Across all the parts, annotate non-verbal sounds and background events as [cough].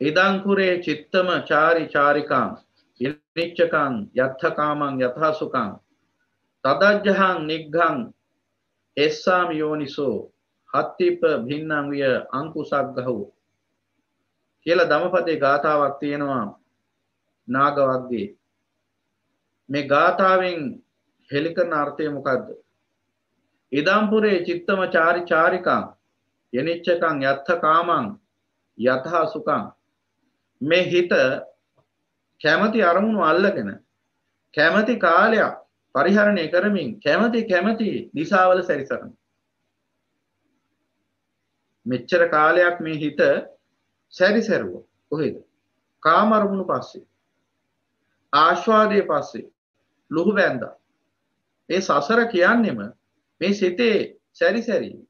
ඉදංකුරේ චිත්තම චාරි චාරිකාං ඉනිච්චකං යත්ථකාමං යථසුකං තදජ්ජහං නිග්ගං එස්සාම යෝනිසෝ හත්තිප භින්නං විය අංකුසක්ගහු කියලා දමපදේ ගාථාවක් තියෙනවා නාගවක්ගේ මේ ගාථාවෙන් හෙළිකරන අර්ථය මොකක්ද ඉදම්පුරේ චිත්තම චාරි චාරිකං යනිච්චකං යත්ථ කාමං යතහා සුකං මේ හිත කැමති අරමුණු අල්ලගෙන කැමති කාලයක් පරිහරණය කරමින් කැමති කැමති දිසාවල සැරිසරන. මෙච්චර කාලයක් මේ හිත සැරිසැරුව. කොහෙද? කාමරමුණු පස්සේ. ආශ්වාදය පස්සේ. ලුහු බැන්ද ඒ සසර කියන්නෙම මේ සිතේ සැරිසැරීම.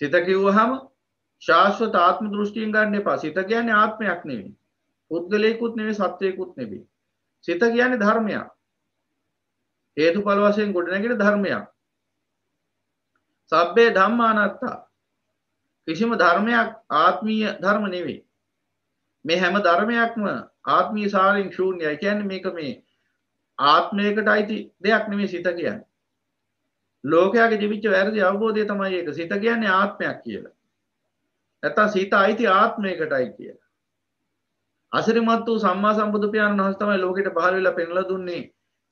සිත කිව්වහම ශාශ්වත ආත්ම දෘෂ්ටියෙන් ගන්න එපා. සිත කියන්නේ ආත්මයක් නෙවෙයි. පුද්ගලයෙකුත් නෙවෙයි සත්වයකුත් නෙවෙයි. සිත කියන්නේ ධර්මයක්. හේතුඵල වශයෙන් ගොඩනැගෙන ධර්මයක්. සබ්බේ ධම්මානත්තා. කිසිම ධර්මයක් ආත්මීය ධර්ම නෙවෙයි. මේ හැම ධර්මයක්ම ආත්මීය සාරයෙන් ශූන්‍යයි. කියන්නේ මේක මේ ආත්මයකට අයිති දෙයක් නෙමෙයි සිත කියන්නේ. ලෝකයාගේ ජීවිච්ච වැරදි අවබෝධය තමයි ඒක. සිත කියන්නේ ආත්මයක් කියලා. නැත්තම් සිත අයිති ආත්මයකටයි කියලා. අසිරිමත් වූ සම්මා සම්බුදු පියාණන් වහන්සේ තමයි ලෝකෙට පහළ වෙලා පෙන්ලා දුන්නේ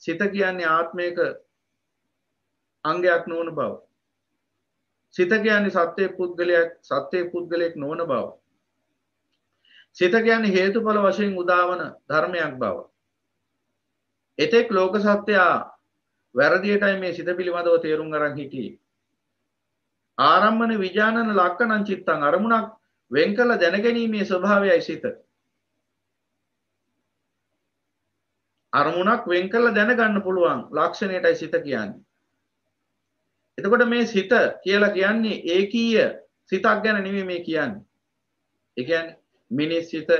සිත කියන්නේ ආත්මයක අංගයක් නොවන බව. සිත කියන්නේ සත්‍යය පුද්ගලයක් සත්‍යය පුද්ගලයෙක් නොවන බව. සිත කියන්නේ හේතුඵල වශයෙන් උදාවන ධර්මයක් බව. එතෙක් ලෝක සත්‍යයා වැරදියටයි මේ සිත පිළිබඳව තේරුම් අරන් හිටියේ. ආරම්මන විජානන ලක්කනං චිත්තං අරමුණක් වෙන් කළ දැනගැනීමේ ස්වභාවයයි සිත. අරමුණක් වෙන් කළ දැනගන්න පුළුවන් ලක්ෂණයටයි සිත කියන්නේ. එතකොට මේ සිත කියලා කියන්නේ ඒකීය සිතක් ගැන නෙමෙයි මේ කියන්නේ. ඒ කියන්නේ මිනිස් සිත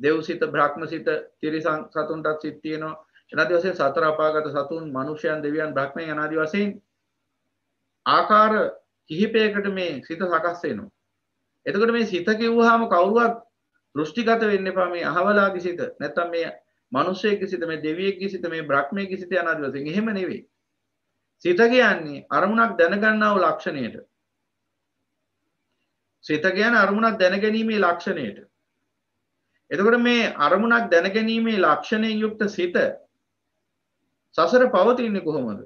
දෙව් සිත බ්‍රහ්ම සිත තිරිසන් සතුන්ටත් සිත් තියෙනවා. එනාදී වශයෙන් සතර අපාගත සතුන් මනුෂ්‍යයන් දෙවියන් බ්‍රහ්මයන් අනාදී වශයෙන් ආකාර කිහිපයකට මේ සිත සකස් වෙනවා. එතකොට මේ සිත කිව්වහම කවුරුවත් දෘෂ්ටිගත වෙන්න එපා මේ අහවලාගේ සිත. නැත්තම් මේ මිනිස්සෙක්ගේ සිත, මේ දෙවියෙක්ගේ සිත, මේ බ්‍රහ්මයේගේ සිත අනාදී වශයෙන් එහෙම නෙවෙයි. සිත කියන්නේ අරමුණක් දැනගන්නා වූ ලක්ෂණයට. සිත කියන්නේ අරමුණක් දැනගැනීමේ ලක්ෂණයට. එතකොට මේ අරමුණක් දැනගැනීමේ ලක්ෂණයෙන් යුක්ත සිත සසර පවතින්නේ කොහොමද?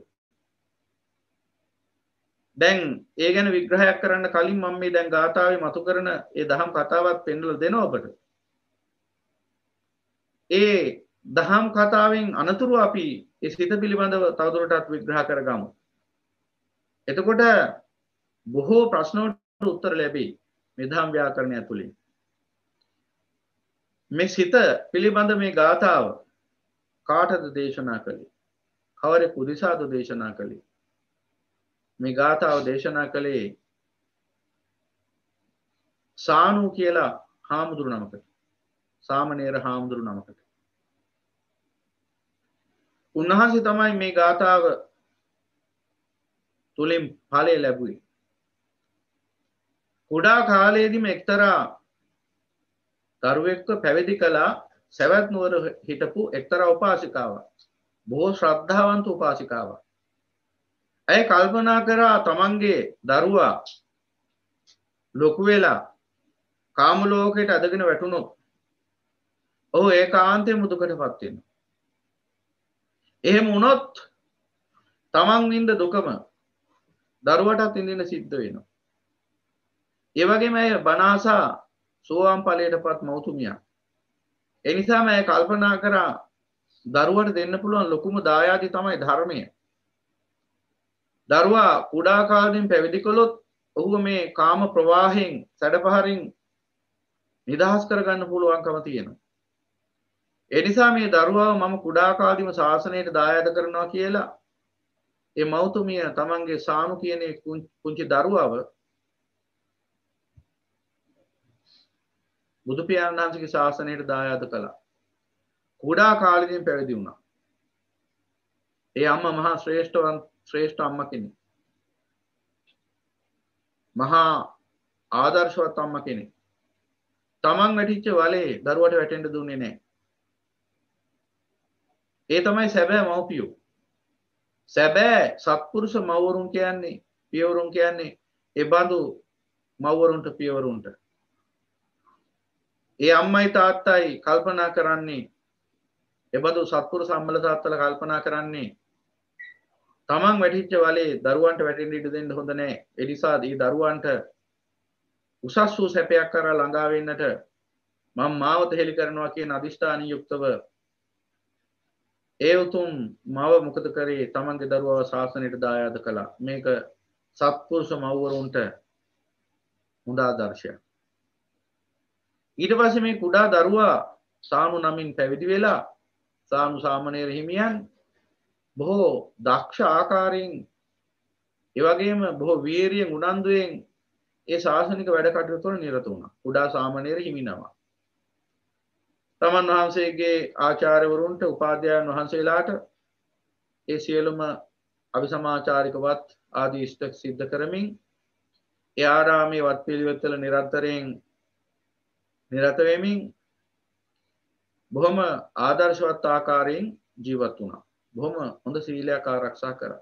දැන් ඒ ගැන විග්‍රහයක් කරන්න කලින් මම මේ දැන් ගාථාවේ මතු කරන ඒ දහම් කතාවත් පෙන්වලා දෙනවා ඔබට. ඒ දහම් කතාවෙන් අනතුරු අපි ඒ සිත පිළිබඳව තවදුරටත් විග්‍රහ කරගමු. එතකොට බොහෝ ප්‍රශ්නවලට උත්තර ලැබෙයි මේ දහම් ව්‍යාකරණය තුළින්. මේ සිත පිළිබඳ මේ ගාථාව කාටද දේශනා කළේ? කවරෙකු දිසාද දේශනා කළේ? මේ ගාථාව දේශනා කළේ සානු කියලා හාමුදුරු නමකට. සාමණේර හාමුදුරු නමකට. උන්වහන්සේ තමයි මේ ගාථාව තුලින් ඵලය ලැබුවේ. කුඩා කාලයේදීම එක්තරා දරුවෙක්ව පැවිදි කළා සැවැත් නුවර හිටපු එක්තරා උපාසිකාවක්. බොහෝ ශ්‍රද්ධාවන්ත උපාසිකාවක්. ඇය කල්පනා කරා තමන්ගේ දරුවා ලොකු වෙලා කාම ලෝකයට අදගෙන වැටුණොත් ඔහු ඒ කාන්තය මුදුකට පත්වෙන. එහෙම වුණොත් තමන් වින්ද දුකම දරුවටත් ඉඳන්න සිද්ධ වෙනවා. ඒවගේම ඇය බනාසා සෝවාම් පලයට පත් මෞතුමිය. එනිසාම ඇය කල්පනා කරා දරුවට දෙන්න පුළුවන් ලොකුම දායාති තමයි ධර්මය. දරුවා කුඩා කාලෙන් පැවිදි කළොත් ඔහු මේ කාම ප්‍රවාහෙන් සැඩපහරින් නිදහස් කරගන්න පුළුවන්කම තියෙනවා. එනිසා මේ දරුවාව මම කුඩා කාලෙම ශාසනයට දායාද කරනවා කියලා ඒ මෞතුමිය තමන්ගේ සානු කියන පුංචි දරුවාව බුදු පියාණන් වහන්සේගේ ශාසනයට දායාද කළා. කුඩා කාලෙකින් පැවිදි වුණා. ඒ අම්මා මහා ශ්‍රේෂ්ඨවන් ශ්‍රේෂ්ඨ අම්ම කෙනෙක්. මහා ආදර්ශවත් අම්ම කෙනෙක්. තමන් වැටිච්ච වලේ දරුවට වැටෙන්ට දුන්නේ නෑ ඒ තමයි සැබෑ මව්පියෝ සැබෑ සත්පුරුෂ මවරුන් කියන්නේ පියවරුන් කියන්නේ එබඳු මව්වරුන්ට පියවරුන්ට ඒ අම්මයි තාත්තයි කල්පනා කරන්නේ එබඳු සත්පුර සම්මල තාත්තල කල්පනා කරන්නේ තමන් වැටිච්ච වලේ දරුවන්ට වැටෙන් ඉට දෙන්න හොඳ නෑ. එනිසා දී දරුවන්ට උසස් වූ සැපයක් කර ළඟාවෙන්නට මං මාවත හෙළි කරනවා කිය අධිෂ්ඨානී යුක්තව ඒ උතුම් මව මොකද කරේ? තමන්ගේ දරුවාව ශාසනයට දායාද කළා. මේක සත්පුරුෂ මව්වරුන්ට හොඳා දර්ශය ඊට පස මේ කුඩා දරුවා සාමු නමින් පැවිදි වෙලා සාමු සාමනයර හිමියන් බොහෝ දක්ෂ ආකාරයෙන් එවගේම බොහෝ වීරියෙන් උනන්දුවෙන් ඒ ශාසනික වැඩ කටයුතු තුළ නිරත වුණා. කුඩා සාමණේර හිමිනවා. තමන් වහන්සේගේ ආචාර්යවරුන්ට උපාධ්‍යායන් වහන්සේලාට ඒ සියලුම අභිසමාචාරිකවත් ආදී ඉෂ්ටක් සිද්ධ කරමින් ඒ ආරාමේ වත් පිළිවෙත්තල නිරන්තරයෙන් නිරත වෙමින් බොහොම ආදර්ශවත් ආකාරයෙන් ජීවත් වුණා. බොහොම හොඳ සීලයක් ආරක්ෂා කරා.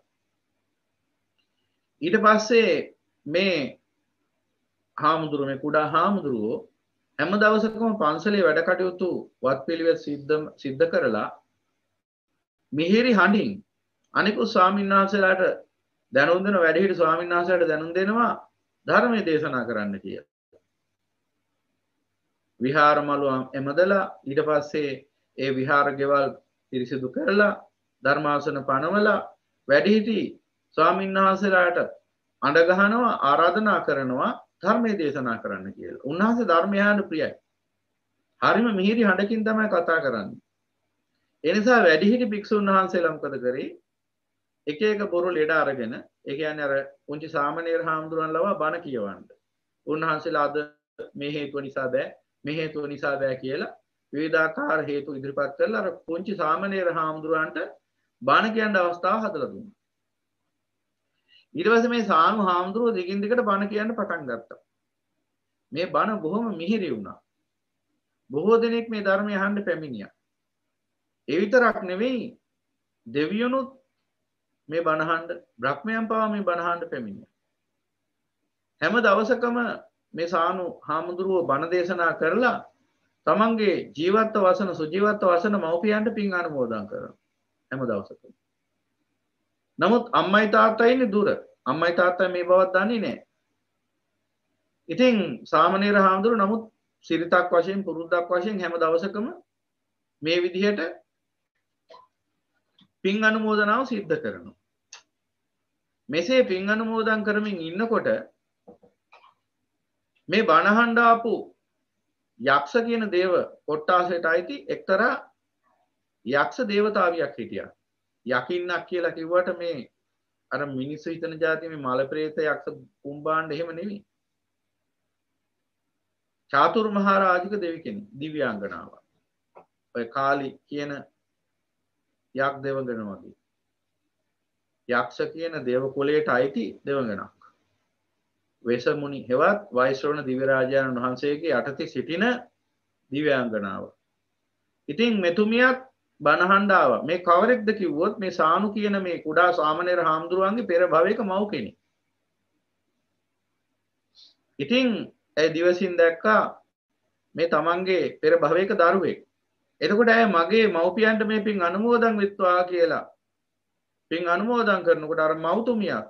ඊට පස්සේ මේ හාමුදුරුව මේ කුඩා හාමුදුරුවෝ හැම දවසකම පන්සලේ වැඩ කටයුතු වත් පිළිවෙත් සිද්ධ කරලා මිහිරි හඬින් අනිකු ස්වාමීන් වහන්සේලාට දැනුම් දෙන වැඩිහිටි ස්වාමීන් වහන්සේලාට දැනුම් දෙනවා ධර්මයේ දේශනා කරන්න කියලා. විහාර මළුව එමදලා ඊට පස්සේ ඒ විහාර ගෙවල් පිරිසිදු කරලා ධර්මාසන පනවලා වැඩිහිටි ස්වාමීන් වහන්සේලාට අඩගහනවා ආරාධනා කරනවා ධර්මය දේශනා කරන්න කියලා. උන්වහන්සේ ධර්මයාට ප්‍රියයි. හරිම මිහිරි හඬකින් තමයි කතා කරන්නේ. එනිසා වැඩිහිටි භික්ෂුන් වහන්සේලා මොකද කරේ? එක එක බොරු ලෙඩ අරගෙන ඒ කියන්නේ අර පුංචි සාමණේර හාමුදුරන් ලවා බණ කියවන්න. උන්වහන්සේලා අද මේ හේතුව නිසා බෑ මේ හේතුව නිසා බෑ කියලා විවිධාකාර හේතු ඉදිරිපත් කරලා අර පුංචි සාමණේර හාමුදුරන්ට බණ කියන්න අවස්ථාව හදලා දුන්නා. ඊට පස්සේ මේ සානු හාමුදුරුවෝ දිගින් දිගට බණ කියන්න පටන් ගත්තා. මේ බණ බොහොම මිහිරි වුණා. බොහෝ දෙනෙක් මේ ධර්මය අහන්න පැමිණියා. ඒ විතරක් නෙවෙයි දෙවියනුත් මේ බණහඬ බ්‍රහ්මයන් පවා මේ බණහඬ පැමිණියා. හැම දවසකම මේ සානු හාමුදුරුවෝ බණ දේශනා කරලා තමන්ගේ ජීවත්ව වසන සුජීවත්ව වසන මව්පියන්ට පින් අනුමෝදන් කරනවා. හැම දවසකම. නමුත් අම්මයි තාත්තයින්නේ දුර අම්මයි තාත්තා මේ බවත් දන්නේ නෑ. ඉතින් සාමනීර හාමුදුරු නමුත් සිරිතක් වශයෙන් පුරුද්දක් වශයෙන් හැම දවසකම මේ විදිහට පින් අනුමෝදනාව සිද්ධ කරනවා. මෙසේ පින් අනුමෝදන් කරමින් ඉන්නකොට මේ බණහන්ඩාපු යක්ෂ කියන දේව කොට්ටාසයට අයිති එක්තරා යක්ෂ දේවතාවයක් හිටියා. යකින්නක් කියලා කිව්වට මේ අර මිනිස්සු හිතන જાති මේ මල ප්‍රේත යක්ෂ කුම්බාණ්ඩ එහෙම නෙවෙයි. චාතුරු මහරජික දෙවි කෙනෙක් දිව්‍යාංගනාවක්. ඔය කාලි කියන යක් දෙවඟන වගේ. යක්ෂ කියන දේව කුලයට අයිති දෙවඟනක්. වෙසමුණි හෙවත් වෛශ්‍රවණ දිවරාජාණන් වහන්සේගේ යටතේ සිටින දිව්‍යාංගනාව. ඉතින් මෙතුමියත් බණහන්ඩාව මේ කවරෙක්ද කිව්වොත් මේ සානු කියන මේ කුඩා සාමනයට හාමුදුරුවන්ගේ පෙර භවයක මව් කෙනෙ. ඉතිං ඇ දිවසින් දැක්කා මේ තමන්ගේ පෙර භවයක දරුවෙක්. එතකොට ඇය මගේ මව්පියන්ට මේ පින් අනුමෝදන් විත්වා කියලා පින් අනුමෝදන් කරනකොට අර මෞතුමියක්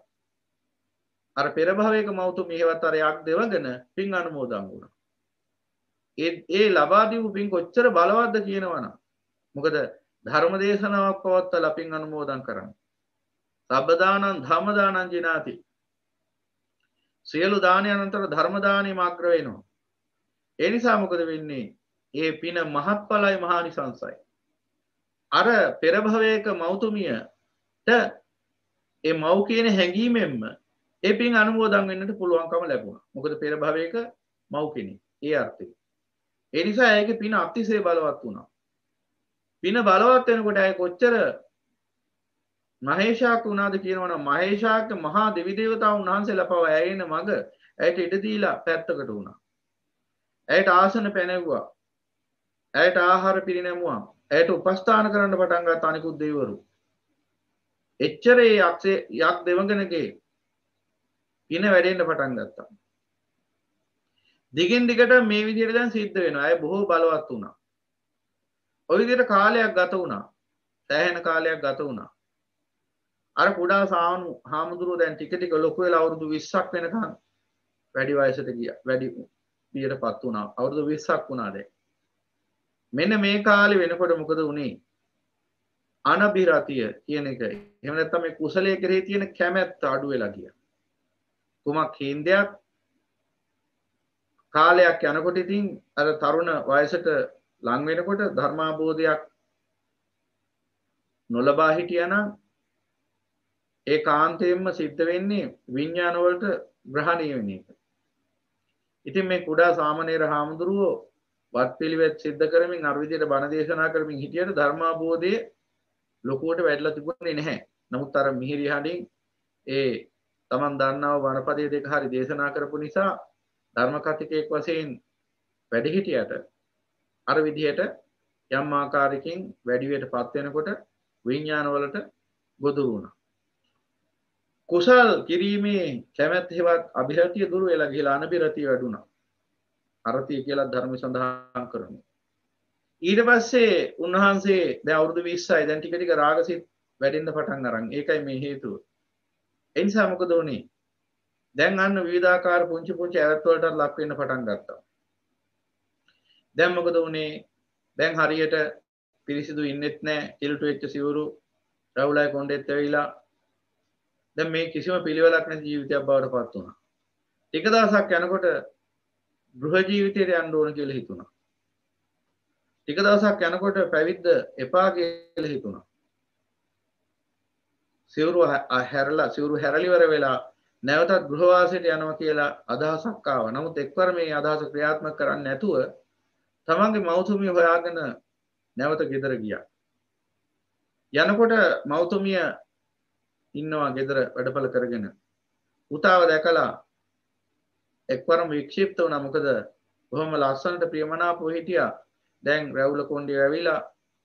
අර පෙරභවයක මෞතුම එහෙවත් අරයක් දෙවගෙන පින් අනුමෝදන් වුණ. ඒ ලබාදීපු පින් කොච්චර බලවද්ද කියනවනම් මොකද ධර්ම දේශනාවක් පවත්ත ලපින් අනුමෝදන් කරන්න. සබදානන් ධමදානන් ජිනාති. සියලු දානය අනන්තර ධර්මදානය මාක්‍ර වෙනවා. එනිසා මොකද වෙන්නේ ඒ පින මහත්ඵලයි මහානි සංසයි. අර පෙරභවයක මෞතුමියට ඒ මව් කියන හැඟීමෙන්ම ඒ පින් අනුමෝදන් වෙන්නට පුළුවන්කම ලැබුණ මොකද පෙරභවයක මව් කෙනෙ ඒ අර්ථය. එනිසා ඒක පින අතිසේ බලවත් වුණා. පින බලවත් වෙනකොට ඇය කොච්චර මහේෂාක වුණාද කියනවන මහේෂාක මහා දෙවිදේවතාව උන්වහන්සේ ලපව ඇයෙන මඟ ඇයට ඉඩදීලා පැත්තකට වුණා. ඇයට ආසන පැනෙව්වා. ඇයට ආහාර පිරිනැමුවා. ඇයට උපස්ථාන කරන්න පටන්ගත් අනිකුත් දෙවරු එච්චරේ යක්ෂේ යක් දෙවගෙනගේ පින වැඩෙන්ට පටන් ගත්තා. දිගින් දිගට මේ විදිහට දැන් සිද්ධ වෙනවා. අය බොහෝ බලවත් වුණා. ඔය විදිහට කාලයක් ගත වුණා. සෑහෙන කාලයක් ගත වුණා. අර කුඩා සානු හාමුදුරුව දැන් ටික ටික ලොකු වෙලා අවුරුදු 20ක් වෙනකන් වැඩි වයසට ගියා. වැඩි පියට පත් වුණා. අවුරුදු 20ක් වුණා දැන්. මෙන්න මේ කාලේ වෙනකොට මොකද වුනේ අනබිරතිය කියන එක එහෙම නැත්නම් මේ කුසලයේ කෙරෙහි තියෙන කැමැත්ත අඩු වෙලා ගියා. කුමක් හින්දයක්? කාලයක් යනකොට ඉතින් අර තරුණ වයසට ලං වෙනකොට ධර්මාබෝධයක් නොලබා හිටියනම් ඒ කාන්තයෙන්ම සිද්ධ වෙන්නේ විඤ්ඥානවලට ග්‍රහණය වෙන එක. ඉතින් මේ කුඩා සාමනේර හාමුදුරුවෝ වත් පිළිවෙත් සිද්ධ කරමින් අර්විදියට බණ දේශනා කරමින් හිටියට ධර්මාබෝධය ලොකුවට වැඩල තිබුණේ නැහැ. නමුත් අර මිහිරි හඬින් ඒ තමන් දන්නාව වනපදය දෙක හරි දේශනා කරපු නිසා ධර්ම කතිකයෙක් වශයෙන් වැඩ හිටියට අර විදිහට යම් ආකාරයකින් වැඩිවියට පත් වෙනකොට විඥානවලට ගොදුරු වුණා. කුසල් කිරීමේ කැමැත් හෙවත් අභිරතිය දුරු වෙලා ගිහලා අනබිරතිය වැඩුණා. අරතිය කියලා ධර්ම සඳහන් කරනවා. ඊට පස්සේ උන්වහන්සේ දැන් අවුරුදු 20යි දැන් ටික ටික රාගසිත වැඩෙන්න පටන් අරන්. ඒකයි මේ හේතුව. ඒ නිසා මොකද වුනේ? දැන් අන්න විවිධාකාර පුංචි පුංචි ඇවත් වලට ලක් වෙන්න පටන් ගත්තා. දැන් මොකද වුනේ? දැන් හරියට පිරිසිදු ඉන්නෙත් නැහැ. කිලුට වෙච්ච සිවුරු රවුලයි කොණ්ඩෙත් ඇවිලා දැන් මේ කිසිම පිළිවෙලක් නැති ජීවිතයක් බවට පත් වුණා. ටික දවසක් යනකොට ගෘහ ජීවිතයට යන්න ඕන කියලා හිතුණා. ටික දවසක් යනකොට පැවිද්ද එපා කියලා හිතුණා. සිවුරු හැරලා සිවුරු හැරලිවර වෙලා නැවතත් ගෘහවාසයට යනවා කියලා අදහසක් ආවා. නමුත් එක්වර මේ අදහස ක්‍රියාත්මක කරන්නේ නැතුව තමන්ගේ මෞතුමිය හොයාගෙන නැවත ගෙදර ගියා. යනකොට මෞතුමිය ඉන්නවා ගෙදර වැඩපළ කරගෙන. පුතාව දැකලා එක්වරම වික්ෂිප්ත වුණා. මොකද බොහොම ලස්සනට ප්‍රියමනාපව හිටියා. දැන් රැවුල කොණ්ඩේ ඇවිලා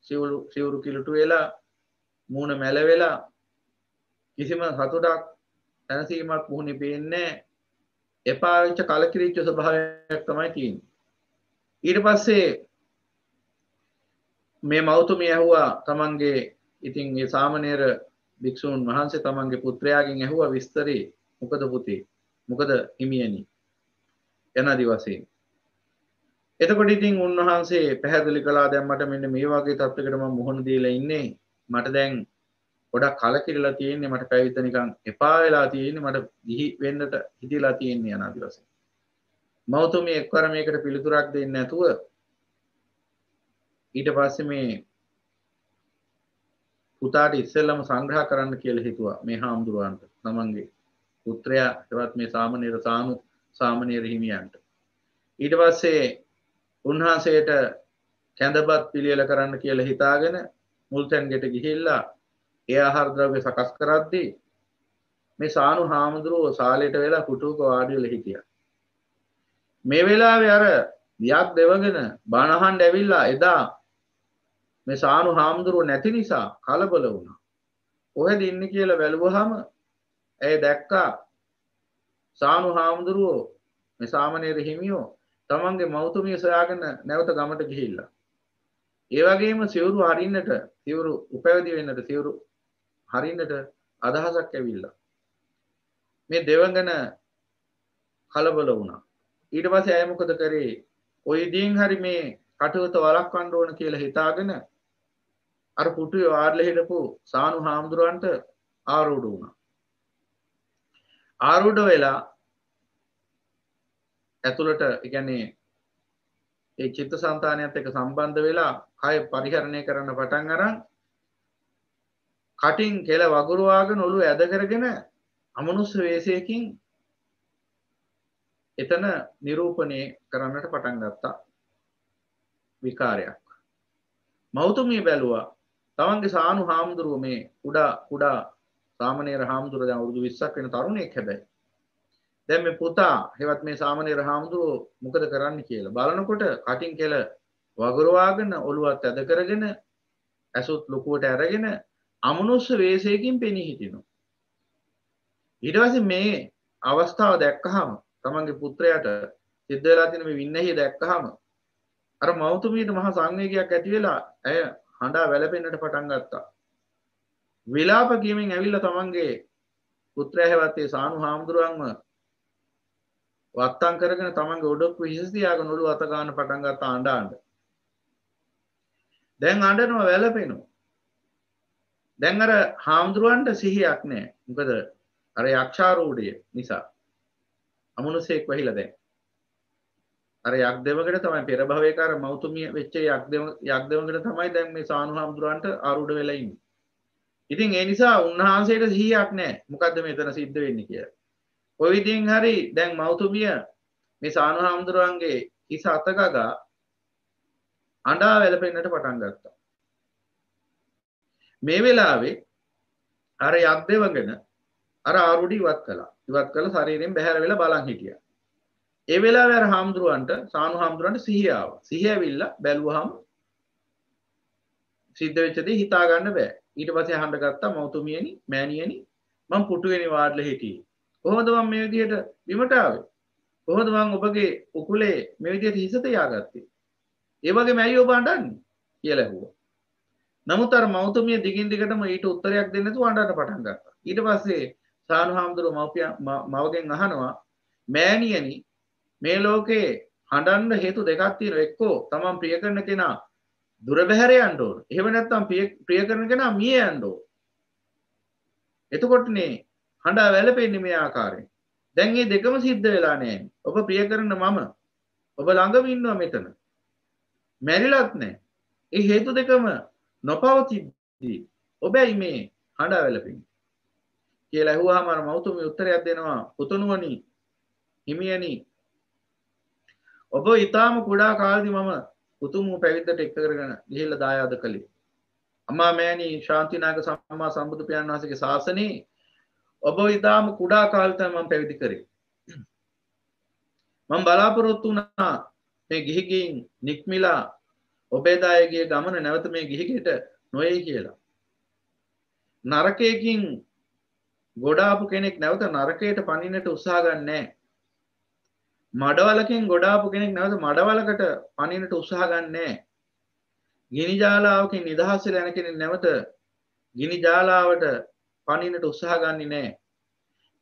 සිවුරු සිවුරු කිලුටු වෙලා මූණ මැල වෙලා කිසිම සතුටක් සැනසීමක් මුහුණේ පේන්නේ එපා වෙච්ච කලකිරීච්ච ස්වභාවයක් තමයි තියෙන්නේ. ඊට පස්සේ මේ මෞතුමිය ඇහුවා තමන්ගේ ඉතින් මේ සාමණේර භික්ෂූන් වහන්සේ තමන්ගේ පුත්‍රයාගෙන් ඇහුවා විස්තරේ මොකද පුතේ? මොකද හිමියනි? යනාදි වශයෙන් එතකොට ඉතින් උන්වහන්සේ පැහැදිලි කළා දැන් මට මෙන්න මේ වගේ තත්ත්වයකට මම මුහුණ දීලා ඉන්නේ. මට දැන් ගොඩක් කලකිරලා තියෙන්නේ මට පැවිද්ද නිකන් එපා වෙලා තියෙන්නේ මට ගිහි වෙන්නට හිතිලා තියෙන්නේ අනාදි වශයෙන් මෞතුමිය එක්වර මේකට පිළිතුරක් දෙන්නේ නැතුව ඊට පස්සේ මේ පුතාට ඉස්සෙල්ලම සංග්‍රහ කරන්න කියලා හිතුවා මේ හාමුදුරුවන්ට තමන්ගේ පුත්‍රයා එවත් මේ සාමනීර සානු සාමනීර හිමියන්ට ඊට පස්සේ උන්වහන්සේට කැඳපත් පිළියෙල කරන්න කියලා හිතාගෙන මුල්තැන්ගෙට ගිහිල්ලා ඒ ආහාර ද්‍රව්‍ය සකස් කරද්දී මේ සානු හාමුදුරුවෝ සාලයට වෙලා කුටුවක වාඩි වෙලා හිටියා. මේ වෙලාවේ අර වියක් දෙවගෙන බණහන් ඇවිල්ලා එදා මේ සානු හාමුදුරුවෝ නැති නිසා කලබල වුණා. කොහෙද ඉන්නේ කියලා බැලුවහම ඇය දැක්කා සානු හාමුදුරුවෝ මේ සාමණේර හිමියෝ තමන්ගේ මෞතුමිය සොයාගෙන නැවත ගමට ගිහිල්ලා. ඒ වගේම සිවුරු හරින්නට සිවුරු උපැවිදි වෙන්නට සිවුරු හරින්නට අදහසක් ඇවිල්ලා. මේ දෙවඟන කලබල වුණා. ඊට පස්සේ අය මොකද කරේ? ඔය දින් හරි මේ කටයුතු වළක්වන්න ඕන කියලා හිතාගෙන අර පුටුවේ වාඩිලා හිටපු සානු හාමුදුරන්ට ආරූඪ වුණා. ආරූඪ වෙලා ඇතුළට ඒ කියන්නේ ඒ චිත්ත සංතානයත් එක්ක සම්බන්ධ වෙලා කය පරිහරණය කරන්න පටන් අරන් කටින් කෙල වගුරුවාගෙන ඔළුව ඇද කරගෙන අමනුස්ස වේශයකින් එතන නිරූපණය කරන්නට පටන් ගත්තා විකාරයක්. මෞතුමිය බැලුවා තමන්ගේ සානු හාමුදුරුව මේ කුඩා කුඩා සාමනීර හාමුදුරුව දැන් අවුරුදු 20ක් වෙන තරුණයෙක් හැබැයි. දැන් මේ පුතා හෙවත් මේ සාමාන්‍ය හාමුදුරුවෝ මොකද කරන්න කියලා බලනකොට කටින් කෙල වගරවාගෙන ඔළුවත් ඇද කරගෙන ඇසුත් ලොකුවට ඇරගෙන අමනුස්ස වේශයකින් පෙනී හිටිනවා. ඊට පස්සේ මේ අවස්ථාව දැක්කහම තමන්ගේ පුත්‍රයාට සිද්ධ වෙලා තියෙන මේ වින්නහිය දැක්කහම අර මවතුමියට මහා සංවේගයක් ඇති වෙලා ඇය හඬා වැළපෙන්නට පටන් ගත්තා. විලාප කියමින් ඇවිල්ලා තමන්ගේ පුත්‍රයා හැවත් ඒ සානු හාමුදුරුවන්ව වත්තම් කරගෙන තමන්ගේ ඔඩොක්කුව හිස තියාගෙන ඔළුව අත ගන්න පටන් ගත්තා අඬ අඬ. දැන් අඬනවා වැළපෙනවා. දැන් අර හාමුදුරුවන්ට සිහියක් නැහැ. මොකද අර යක්ෂාරූಢය නිසා. අමනුෂයෙක් වෙහිලා දැන්. අර යක් දෙවකට තමයි පෙර භවයක අර මෞතුමිය වෙච්ච යක් දෙව යක් දෙවකට තමයි දැන් මේ සානු හාමුදුරුවන්ට ආරූඪ වෙලා ඉන්නේ. ඉතින් ඒ නිසා උන්වහන්සේට සිහියක් නැහැ. මොකද්ද මෙතන සිද්ධ වෙන්නේ කියලා. ඔය විදිහෙන් හරි දැන් මෞතුමිය මේ සානු හාමුදුරුවන්ගේ හිස අතගගා අඬා වැළපෙන්නට පටන් ගත්තා. මේ වෙලාවේ අර යක් දෙවගෙන අර ආරුඩි ඉවත් කළා. ඉවත් කළ ශරීරයෙන් බැහැර වෙලා බලන් හිටියා. ඒ වෙලාවේ අර හාමුදුරුවන්ට සානු හාමුදුරුවන්ට සිහිය ආවා. සිහිය ඇවිල්ලා බැලුවහම සිද්ධ වෙච්ච දේ හිතා ගන්න බෑ. ඊට පස්සේ අහන්න ගත්තා මෞතුමියනි මෑණියනි මම පුටුවෙනි වාඩිලා හිටියේ. කොහොමද මම මේ විදිහට බිමට ආවේ? කොහොමද මම ඔබගේ උකුලේ මේ විදිහට හිස තියාගත්තේ? ඒ වගේම ඇයි ඔබ අඬන්නේ? කියලා ඇහුවා. නමුත් අර මෞතුමිය දිගින් දිගටම ඊට උත්තරයක් දෙන්න නැතුව අඬන්න පටන් ගත්තා. ඊට පස්සේ සානු හාමුදුරුවෝ මව්පිය මවගෙන් අහනවා මෑණියනි මේ ලෝකේ හඬන්න හේතු දෙකක් තියෙනවා. එක්කෝ තමන් ප්‍රිය කරන කෙනා දුර බැහැර යන්න ඕන. එහෙම නැත්නම් ප්‍රිය කරන කෙනා මිය යන්න ඕන. එතකොටනේ හඬා වැළපෙන්නේ මේ ආකාරයෙන්. දැන් මේ දෙකම සිද්ධ වෙලා නැහැ. ඔබ ප්‍රිය කරන මම ඔබ ළඟම ඉන්නවා මෙතන. මැරිලත් නැහැ. ඒ හේතු දෙකම නොපවතිද්දී ඔබයි මේ හඬා වැළපෙන්නේ. කියලා ඇහුවාම අර මෞතුමිය උත්තරයක් දෙනවා පුතුණුවනි හිමියනි ඔබ ඊටාම කුඩා කාලෙදි මම උතුම් වූ පැවිද්දට එක් කරගෙන ගිහිල්ලා දායාද කළේ. අම්මා මෑණි ශාන්තිනායක සම්මා සම්බුදු පියාණන් වහන්සේගේ ශාසනයේ ඔබ ඊටාම කුඩා කාලේ තමයි මම පැවිදි කරේ. මම බලාපොරොත්තු වුණා මේ ගිහි ගින් නික්මිලා ඔබේ දායගේ ගමන නැවත මේ ගිහිගෙට නොයයි කියලා. නරකයකින් ගොඩාපු කෙනෙක් නැවත නරකයට පනින්නට උත්සාහ ගන්නෑ. මඩවලකින් ගොඩාපු කෙනෙක් නැවත මඩවලකට පනිනට උත්සාහ ගන්නෑ. ගිනි ජාලාවකින් නිදහස් වෙලා යන කෙනෙක් නැවත ගිනි ජාලාවට පනිනට උත්සාහ ගන්නේ නැහැ.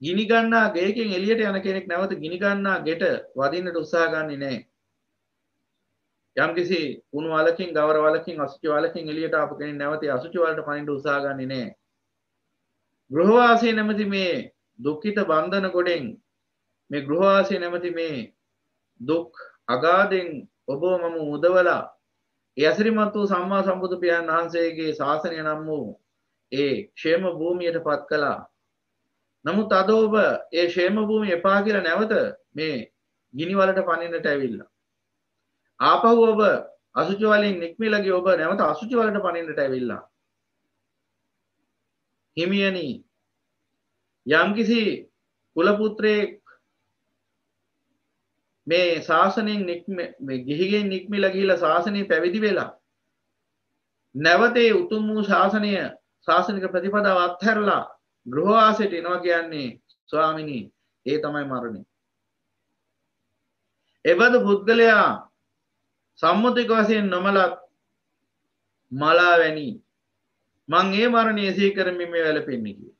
ගිනි ගන්නා ගෙයකින් එළියට යන කෙනෙක් නැවත ගිනි ගන්නා ගෙට වදින්නට උත්සාහ ගන්නේ නැහැ. යම්කිසි කුණු වලකින් ගවර වලකින් අසුචි වලකින් එළියට ආපු කෙනෙක් නැවත අසුචි වලට පනින්න උත්සාහ ගන්නේ නැහැ. ගෘහවාසය නැමති මේ දුක්ඛිත බන්ධන ගොඩෙන් මේ ගෘහවාසය නැමති මේ දුක් අගාධෙන් ඔබව මම උදවලා ඒ අසිරිමත් වූ සම්මා සම්බුදු පියාණන් වහන්සේගේ ශාසනය නම් වූ ඒ ෂේම භූමියට පත් කළා. නමුත් අද ඔබ ඒ ෂේම භූමිය එපා කියලා නැවත මේ ගිනි වලට පනින්නට ඇවිල්ලා. ආපහු ඔබ අසුචි වලින් නික්මිලා ගිය ඔබ නැවත අසුචි වලට පනින්නට ඇවිල්ලා. හිමියනි යම්කිසි කුලපුත්‍රයෙක් මේ ශාසනයෙන් නික්ම ගිහිගෙන් නික්මිලා ගිහිලා ශාසනය පැවිදි වෙලා නැවතේ උතුම් වූ ශාසනය ශාසනික ප්‍රතිපදාව අත්හැරලා ගෘහවාසයට එනවා කියන්නේ ස්වාමිනී ඒ තමයි මරණය. එබඳු පුද්ගලයා සම්මුතික වශයෙන් නොමලත් මලා වැනි මං ඒ මරණය එසේ කරමින් මේ වැළපෙන්නේ කිය.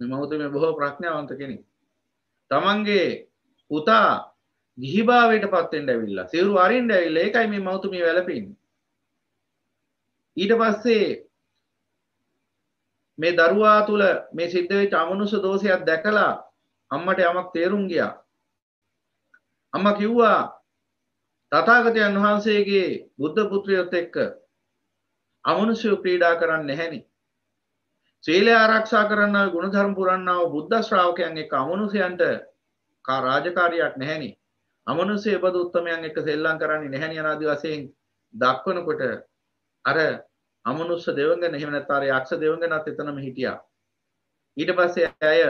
මේ මහතුමේ බොහෝ ප්‍රඥාවන්ත කෙනෙක්. තමන්ගේ පුතා ගිහිභාවයට පත්වෙන්ට ඇවිල්ලා සිවරු අරින්ට ඇවිල්ලා ඒකයි මේ මහතුමිය වැළපෙන්නේ. ඊට පස්සේ මේ දරුවා තුළ මේ සිද්ධ වෙච්ච අමනුෂ්‍ය දෝෂයක් දැකලා අම්මට යමක් තේරුම් ගියා. අම්මා කිව්වා තථාගතයන් වහන්සේගේ බුද්ධ පුත්‍රයොත් එක්ක අමනුෂ්‍ය ක්‍රීඩා කරන්නේ නැහෙනි. සීලය ආරක්ෂා කරන්නා ගුණධර්ම පුරන්නා වූ බුද්ධ ශ්‍රාවකයන් එක්ක අමනුෂයන්ට කා රාජකාරියක් නැහෙනි. අමනුෂ්‍ය බඳු උත්තමයන් එක්ක සෙල්ලම් කරන්නේ නැහෙනි අනාදි වශයෙන් දක්වනකොට අර අමනුස්ස දෙවඟන එහෙම නැත්නම් අර යක්ෂ දෙවඟනත් එතනම හිටියා. ඊට පස්සේ ඇය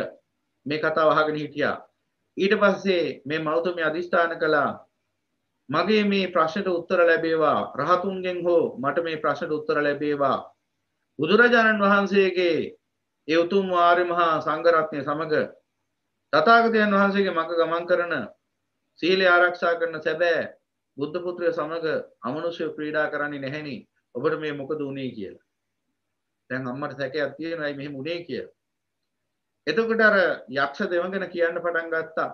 මේ කතාව අහගෙන හිටියා. ඊට පස්සේ මේ මෞතුමිය අධිෂ්ඨාන කළා මගේ මේ ප්‍රශ්නට උත්තර ලැබේවා රහතුන්ගෙන් හෝ මට මේ ප්‍රශ්නට උත්තර ලැබේවා බුදුරජාණන් වහන්සේගේ ඒ උතුම් ආර්ය මහා සංඝරත්නය සමග තථාගතයන් වහන්සේගේ මඟ ගමන් කරන සීලය ආරක්ෂා කරන සැබෑ බුද්ධ පුත්‍රය සමග අමනුෂ්‍ය ක්‍රීඩා කරන්නේ නැහෙනි ඔබට මේ මොකද උනේ කියලා. දැන් අම්මට සැකයක් තියෙනවායි මෙහෙම උනේ කියලා. එතකොට අර යක්ෂ දෙවඟන කියන්න පටන් ගත්තා.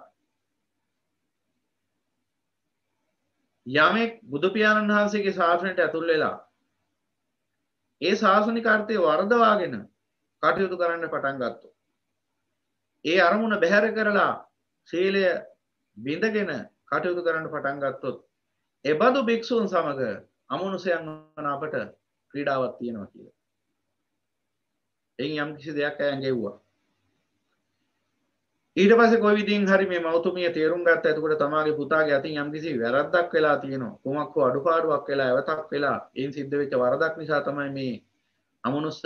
යමෙක් බුදු පියාණන් වහන්සේගේ ශාසනයට ඇතුල් වෙලා ඒ ශාසනික අර්ථය වරදවාගෙන කටයුතු කරන්න පටන් ගත්තොත් ඒ අරමුණ බැහැර කරලා ශීලය බිඳගෙන කටයුතු කරන්න පටන් ගත්තොත් එබඳු භික්ෂූන් සමග අමනුෂයන් වන අපට ක්‍රීඩාවක් තියෙනවා කියලා. එයින් යම් කිසි දෙයක් අයන් ගෙව්වා. ඊට පස්සේ කොයි විදිහින් හරි මේ මෞතුමිය තේරුම් ගත්ත එතකොට තමාගේ පුතාගේ අතින් යම්කිසි වැරද්දක් වෙලා තියෙනවා කුමක් හෝ අඩුපාඩුවක් වෙලා ඇවතක් වෙලා ඒන් සිද්ධ වෙච්ච වරදක් නිසා තමයි මේ අමනුස්ස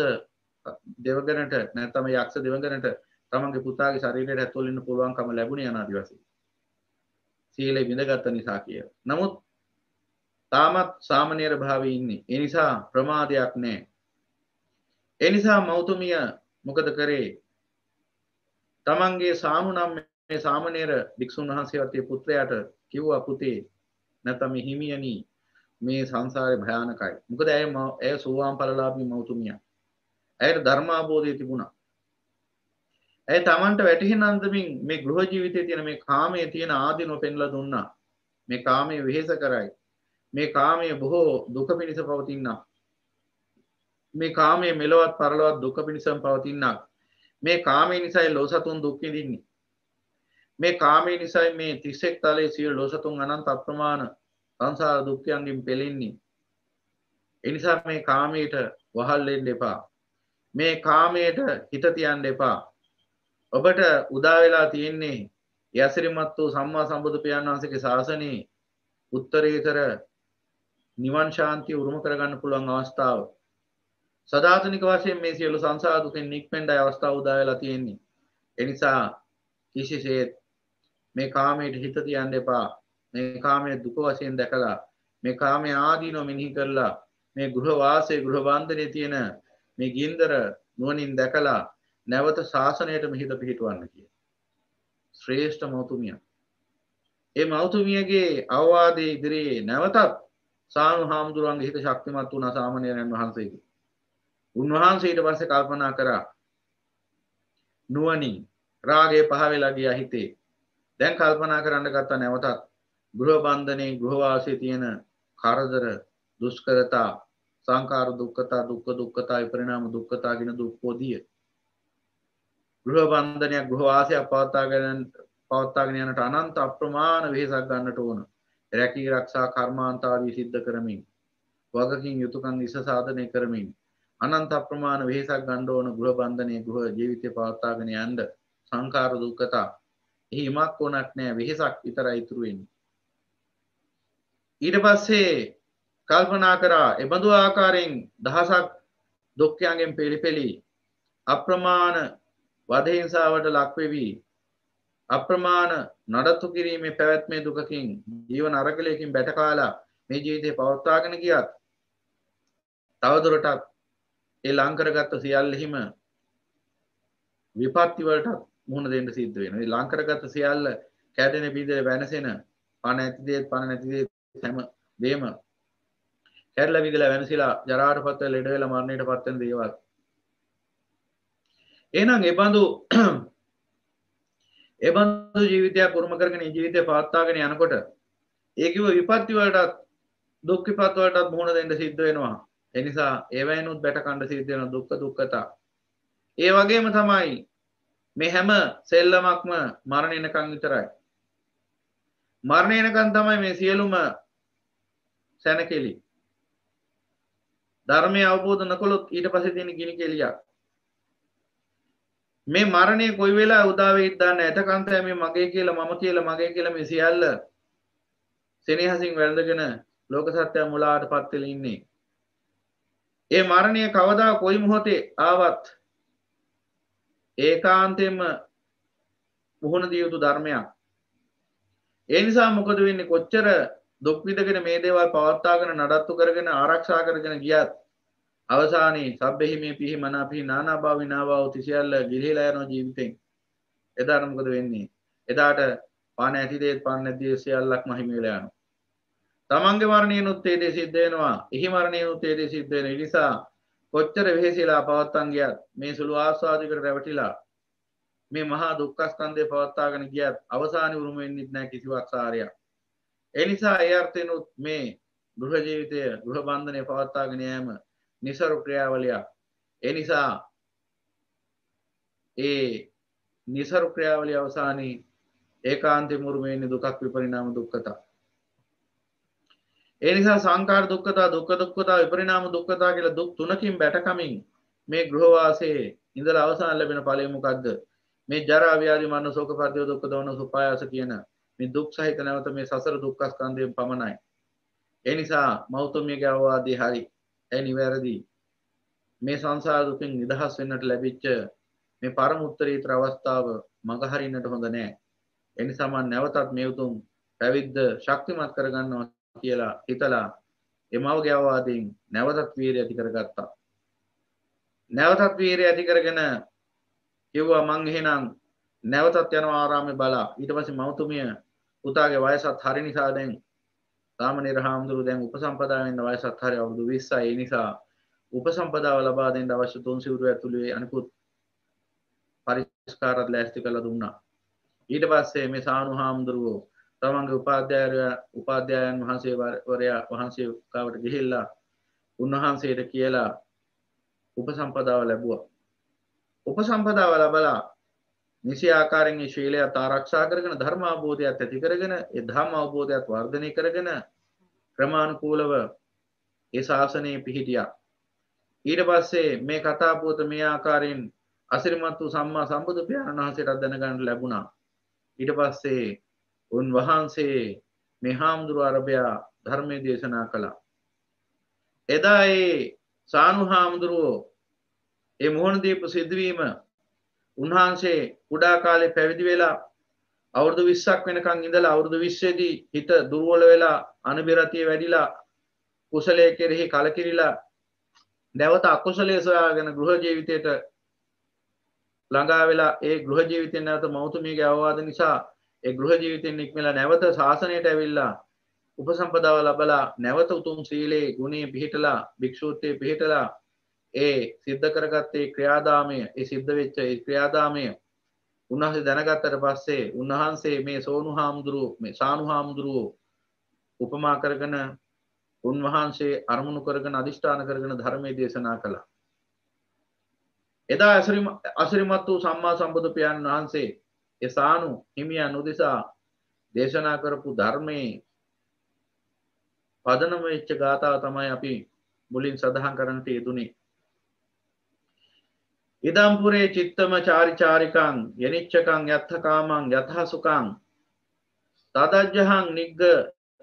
දෙවගනට නැත්නම් යක්ෂ දෙවගනට තමන්ගේ පුතාගේ ශරීරයට ඇතුල් වෙන්න පුළුවන්කම ලැබුණේ අනාදි වශයෙන් සීලය බිඳගත්ත නිසා කිය. නමුත් තාමත් සාමනීර භාවයේ ඉන්නේ. ඒ නිසා ප්‍රමාදයක් නැහැ. ඒ නිසා මෞතුමිය මොකද කරේ? තමන්ගේ සාමු නම් මේ සාමනීර භික්ෂුන් වහන්සේවත් පුත්‍රයාට කිව්වා පුතේ නැත්නම් මේ හිමියනි මේ සංසාරේ භයානකයි. මොකද ඇය ඇය සෝවාන් ඵලලාභී මෞතුමිය. ඇයට ධර්මාබෝධය තිබුණා. ඇය තමන්ට වැටහෙන අන්දමින් මේ ගෘහ ජීවිතයේ තියෙන මේ කාමයේ තියෙන ආදීනව පෙන්ලා දුන්නා. මේ කාමයේ වෙහෙස කරයි. මේ කාමයේ බොහෝ දුක පිණිස පවතිනා. මේ කාමයේ මෙලොවත් පරලොවත් දුක පිණිසම පවතිනා. මේ කාමයේ නිසායි ලෝසතුන් දුක් විඳින්නේ. මේ කාමයේ නිසායි මේ 31 තලයේ සියලු ලෝසතුන් අනන්ත අප්‍රමාණ සංසාර දුක්ඛයන්ගෙන් පෙළෙන්නේ. ඒ නිසා මේ කාමයට වහල් වෙන්න එපා. මේ කාමයට හිත තියන්න එපා. ඔබට උදා වෙලා තියෙන්නේ යසිරිමත් වූ සම්මා සම්බුදු පියාණන් වහන්සේගේ ශාසනයේ උත්තරීතර නිවන් ශාන්තිය උරුම කරගන්න පුළුවන් අවස්ථාව. සදාතනික වශයෙන් මේ සියලු සංසාර දුකෙන් නික්මෙන්න අවස්ථාව උදා වෙලා තියෙන්නේ. ඒ නිසා කිසිසේත් මේ කාමයට හිත තියන්න එපා. මේ කාමයේ දුක වශයෙන් දැකලා මේ කාමයේ ආදීනව මෙනෙහි කරලා මේ ගෘහ වාසයේ ගෘහ බන්ධනයේ තියෙන මේ ගින්දර නුවණින් දැකලා නැවත ශාසනයටම හිත පිහිටවන්න කිය. ශ්‍රේෂ්ඨ මෞතුමිය. ඒ මෞතුමියගේ අවවාදයේ ඉදිරියේ නැවතත් සානු හාමුදුරුවන්ගේ හිත ශක්තිමත් වුණා සාමාන්‍යයන් වහන්සේගේ. උන්වහන්සේ ඊට පස්සේ කල්පනා කරා නුවණින් රාගය පහ වෙලා ගියා හිතේ. දැන් කල්පනා කරන්න ගත්තා නැවතත් ගෘහ බන්ධනේ ගෘහ වාසයේ තියෙන කරදර දුෂ්කරතා සංකාර දුක්ඛතා දුක්ඛ දුක්ඛතා විපරිණාම දුක්ඛතා කියන දුක්ඛෝදිය ගෘහ බන්ධනයක් ගෘහ වාසයක් පවත්වාගෙන පවත්වාගෙන යනට අනන්ත අප්‍රමාණ වෙහෙසක් ගන්නට ඕන රැකී රක්ෂා කර්මාන්ත ආදී සිද්ධ කරමින් වගකින් යුතුයකම් ඉස සාධනය කරමින් අනන්ත අප්‍රමාණ වෙහෙසක් ගන්න ඕන ගෘහ බන්ධනයේ ගෘහ ජීවිතය පවත්වාගෙන යන්න සංකාර දුක්ඛතා. එහි ඉමක් ඕනක් නෑ වෙහෙසක් විතරයි ඉතුරු වෙන්නේ. ඊට පස්සේ කල්පනා කරා එබඳු ආකාරයෙන් දහසක් දුක්ඛයන්ගෙන් පිළිපෙළි අප්‍රමාණ වදහිංසාවට ලක්වෙවී අප්‍රමාණ නඩත්තු කිරීමේ පැවැත්මේ දුකකින් ජීවන අරගලයකින් බැටකාලා මේ ජීවිතේ පවත්වාගෙන ගියත් තවදුරටත් ඒ ලංකරගත්ත සියල්ලෙහිම විපත්ති වලට මුහුණ දෙන්න සිද්ධ වෙනවා. මේ ලංකරගත්ත සියල්ල කැඩෙන බිඳෙන වෙනසෙන පණ ඇති දේත් පණ නැති දේත් හැම දේම කැඩලා විදලා වෙනසිලා ජරාට පත් වෙලා ලෙඩ වෙලා මරණයට පත් වෙන දේවල්. එහෙනම් ඒ බඳු [clears throat] ඒ බඳු ජීවිතයක් උරුම කරගෙන ජීවිතය පවත්වාගෙන යනකොට ඒ කිව්ව විපත්ති වලටත් දුක් විපත් වලටත් මුහුණ දෙන්න සිද්ධ වෙනවා. ඒ නිසා ඒවැයිනුත් බැට කණ්ඩ සිද්ධ වෙන දුක්ඛ දුක්ඛතා. ඒ වගේම තමයි මේ හැම සෙල්ලමක්ම මරණ එනකන් විතරයි. මරණ එනකන් තමයි මේ සියලුම සැනකෙලි. ධර්මය අවබෝධ නොකළොත් ඊට පස්සේ තියෙන ගිනි කෙලියක්. මේ මරණය කොයි වෙලා උදා වෙයිද දන්නේ එතකන්ත මේ මගේ කියලා මම කියලා මගේ කියලා මේ සියල්ල සෙනෙහසින් වැළඳගෙන ලෝක සත්‍යය මුලාවට පත් වෙලා ඉන්නේ. ඒ මරණය කවදා කොයි මොහොතේ ආවත් ඒකාන්තයෙන්ම මුහුණ දිය යුතු ධර්මයක්. ඒ නිසා මොකද වෙන්නේ? කොච්චර දුක් විඳගෙන මේ දේවල් පවත්වාගෙන නඩත්තු කරගෙන ආරක්ෂා කරගෙන ගියත් අවසානයේ සබ්බෙහි මේ පිහි මනාපිහි නානා භාව විනාභාව තිසියල්ල ගිලිහිලා යනවා ජීවිතෙන්. එදාට මොකද වෙන්නේ? එදාට පාන ඇති දේත් පාන නැති දේ සියල්ලක්ම හිමි වෙලා යනවා. තමන්ගේ මරණයනුත් ඒ දේ සිද්ධ වෙනවා. එහි මරණයනුත් ඒ දේ සිද්ධ වෙන නිසා කොච්චර වෙහෙසිලා පවත්තන් ගියත් මේ සුළු ආස්වාදයකට රැවටිලා මේ මහා දුක්ඛස්කන්ධය පවත්වාගෙන ගියත් අවසානයේ උරුම වෙන්නේ නැහැ කිසිවක් සාරයක්. ඒ නිසා ඒ අර්ථෙනුත් මේ ගෘහ ජීවිතය ගෘහ බන්ධනය පවත්වාගෙන යෑම නිසරු ක්‍රියාවලියක්. ඒ නිසා ඒ නිසරු ක්‍රියාවලිය අවසානයේ ඒකාන්තයෙන් උරුම වෙන්නේ දුකක් විපරිණාම දුක්ඛතා. ඒ නිසා සංකාර දුක්ඛතා දුක්ඛ දුක්ඛතා විපරිණාම දුක්ඛතා කියලා දුක් තුනකින් බැටකමින් මේ ගෘහවාසයේ ඉඳලා අවසාන ලැබෙන ඵලය මොකද්ද? මේ ජරා ව්‍යාධි මරණ ශෝක පරිදේ දුක්ඛ දෝන සුපායාස කියන මේ දුක් සහිත නැවත මේ සසර දුක්ඛ ස්කන්ධයෙන් පමණයි. ඒ නිසා මෞතුමියගේ අවවාදී හරි ඒ නිවැරදි? මේ සංසාර දුකින් නිදහස් වෙන්නට ලැබිච්ච මේ පරම උත්තරීතර අවස්ථාව මගහරින්නට හොඳ නෑ. ඒ නිසා මම නැවතත් මේ උතුම් පැවිද්ද ශක්තිමත් කරගන්නවා කියලා හිතලා එමවගේ අවවාදයෙන් නැවතත් වීරය ඇති කරගත්තා. නැවතත් වීරය ඇති කරගෙන කිව්වා මං එහෙනම් නැවතත් යනවා ආරාමේ බලා ඊට පස්සේ මවතුමිය පුතාගේ වයසත් හරි නිසා දැන් සාමණේර හාමුදුරුව දැන් උපසම්පදා වෙන්න වයසත් හරි අවුරුදු 20යි ඒ නිසා උපසම්පදාව ලබා දෙන්න අවශ්‍ය තුන් සිවුරු ඇතුළේ අනිකුත් පරිස්කාරත් ලෑස්ති කරලා දුන්නා. ඊට පස්සේ මේ සානු හාමුදුරුවෝ තමන්ගේ උපාධ්‍යාය උපාධ්‍යායන් වහන්සේ වරයා වහන්සේ කාවට ගිහිල්ලා උන්වහන්සේට කියලා උපසම්පදාව ලැබුවා. උපසම්පදාව ලබලා නිසි ආකාරයෙන් මේ ශීලයත් ආරක්ෂා කරගෙන ධර්ම අවබෝධයත් ඇති කරගෙන ඒ ධම්ම අවබෝධයත් වර්ධනය කරගෙන ක්‍රමානුකූලව ඒ ශාසනයේ පිහිටියා. ඊට පස්සේ මේ කතා පුවත මේ ආකාරයෙන් අසිරිමත් වූ සම්මා සම්බුදු පියාණන් වහන්සේට දැනගන්න ලැබුණා. ඊට පස්සේ උන්වහන්සේ මේ හාමුදුරුව අරබයා ධර්මය දේශනා කළා. එදා ඒ සානු හාමුදුරුවෝ ඒ මුහුණ දීපු සිදුවීම උන්වහන්සේ කුඩා කාලේ පැවිදි වෙලා අවුරුදු 20ක් වෙනකන් ඉඳලා අවුරුදු 20 දී හිත දුර්වල වෙලා අනුබිරතිය වැඩිලා කුසලයේ කෙරෙහි කලකිරිලා නැවත අකුසලයේ සොයාගෙන ගෘහ ජීවිතයට ළඟා වෙලා ඒ ගෘහ ජීවිතෙන් නැවත මෞතුමියගේ අවවාද නිසා ඒ ගෘහ ජීවිතෙන් නික්මලා නැවත ශාසනයට ඇවිල්ලා උපසම්පදාව ලබලා නැවත උතුම් සීලේ ගුණේ පිහිටලා භික්ෂූත්වයේ පිහිටලා ඒ සිද්ධ කරගත්තේ ක්‍රියාදාමය ඒ සිද්ධ වෙච්ච ඒ ක්‍රියාදාමය උන්වහන්සේ දැනගත්තට පස්සේ උන්වහන්සේ මේ සෝනු හාමුදුරුව මේ සානු හාමුදුරුවෝ උපමා කරගෙන උන්වහන්සේ අරමුණු කරගෙන අධිෂ්ඨාන කරගෙන ධර්මයේ දේශනා කළා. එදා අසිරිමත් වූ සම්මා සම්බුදු පියාණන් වහන්සේ ඒ සානු හිමියන් උදෙසා දේශනා කරපු ධර්මයේ පදනම වෙච්ච ගාථාව තමයි අපි මුලින් සඳහන් කරන්නට යෙදුනේ. ඉදම්පුරේ චිත්තම චාරිචාරිකං යනිච්චකං යත්ථකාමං යතහසුකං තදජ්ජහං නිග්ග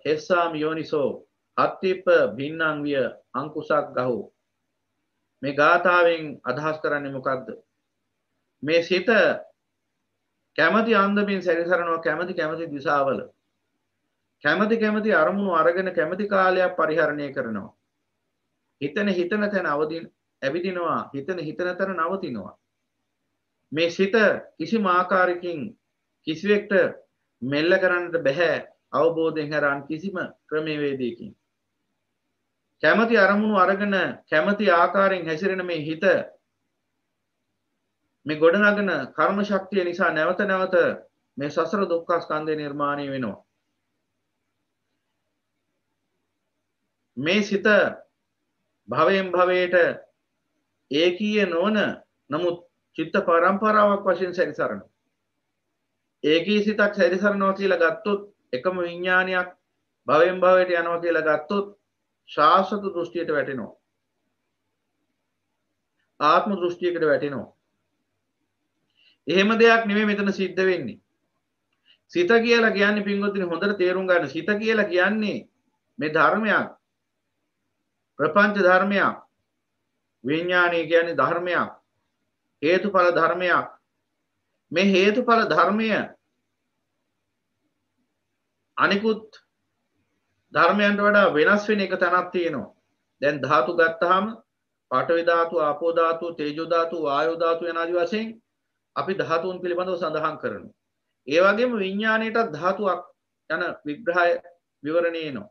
හෙස්සාම් යෝනිසෝ අත්තිප භින්නං විය අංකුසක් ගහු මේ ගාථාවෙන් අදහස් කරන්නේ මොකක්ද මේ සිත කැමති අන්දමින් සැරිසරනවා කැමති කැමති දිසාවල. කැමති කැමති අරමුණු අරගෙන කැමති කාලයක් පරිහරණය කරනවා. හිතන හිතන තැන අවදින් ඇවිදිනවා. හිතන හිතන තැන නවතිනවා. මේ සිත කිසිම ආකාරකින් කිසිවෙක්ට මෙල්ල කරන්නට බැහැ. අවබෝධයෙන් හැරන් කිසිම ක්‍රමවේදයකින්. කැමති අරමුණු අරගෙන කැමති ආකාරයෙන් හැසිරෙන මේ හිත මේ ගොඩනගන කර්ම ශක්තිය නිසා නැවත නැවත මේ සසර දුක්ඛ ස්කන්ධය නිර්මාණය වෙනවා. මේ සිත භවයෙන් භවයට ඒකීය නොවන නමුත් චිත්ත පරම්පරාවක් වශයෙන් සැරිසරන ඒකී සිතක් සැරිසරනවා කියලා ගත්තොත් එකම විඤ්ඥානයක් භවෙන් භවයට යනවා කියලා ගත්තොත් ශාස්වත දෘෂ්ටියට වැටෙනවා. ආත්ම දෘෂ්ටියකට වැටෙනවා. එහෙම දෙයක් නෙමේ මෙතන සිද්ධ වෙන්නේ. සිත කියලා කියන්නේ පින්වත්නි හොඳට තේරුම් ගන්න. සිත කියලා කියන්නේ මේ ධර්මයක්. ප්‍රපංච ධර්මයක්. විඤ්ඥානය කියන්නේ ධර්මයක්. හේතුඵල ධර්මයක්. මේ හේතුඵල ධර්මය අනිකුත් ධර්මයන්ට වඩා වෙනස් වෙන එක තැනක් තියෙනවා. දැන් ධාතු ගත්තාම පඨවි ධාතු ආපෝ ධාතු තේජෝ ධාතු වායෝ ධාතු යන ආදි වශයෙන් අපි ධාතුන් පිළිබඳව සඳහන් කරනවා. ඒ වගේම විඥාණයටත් ධාතුවක් යන විග්‍රහය විවරණය එනවා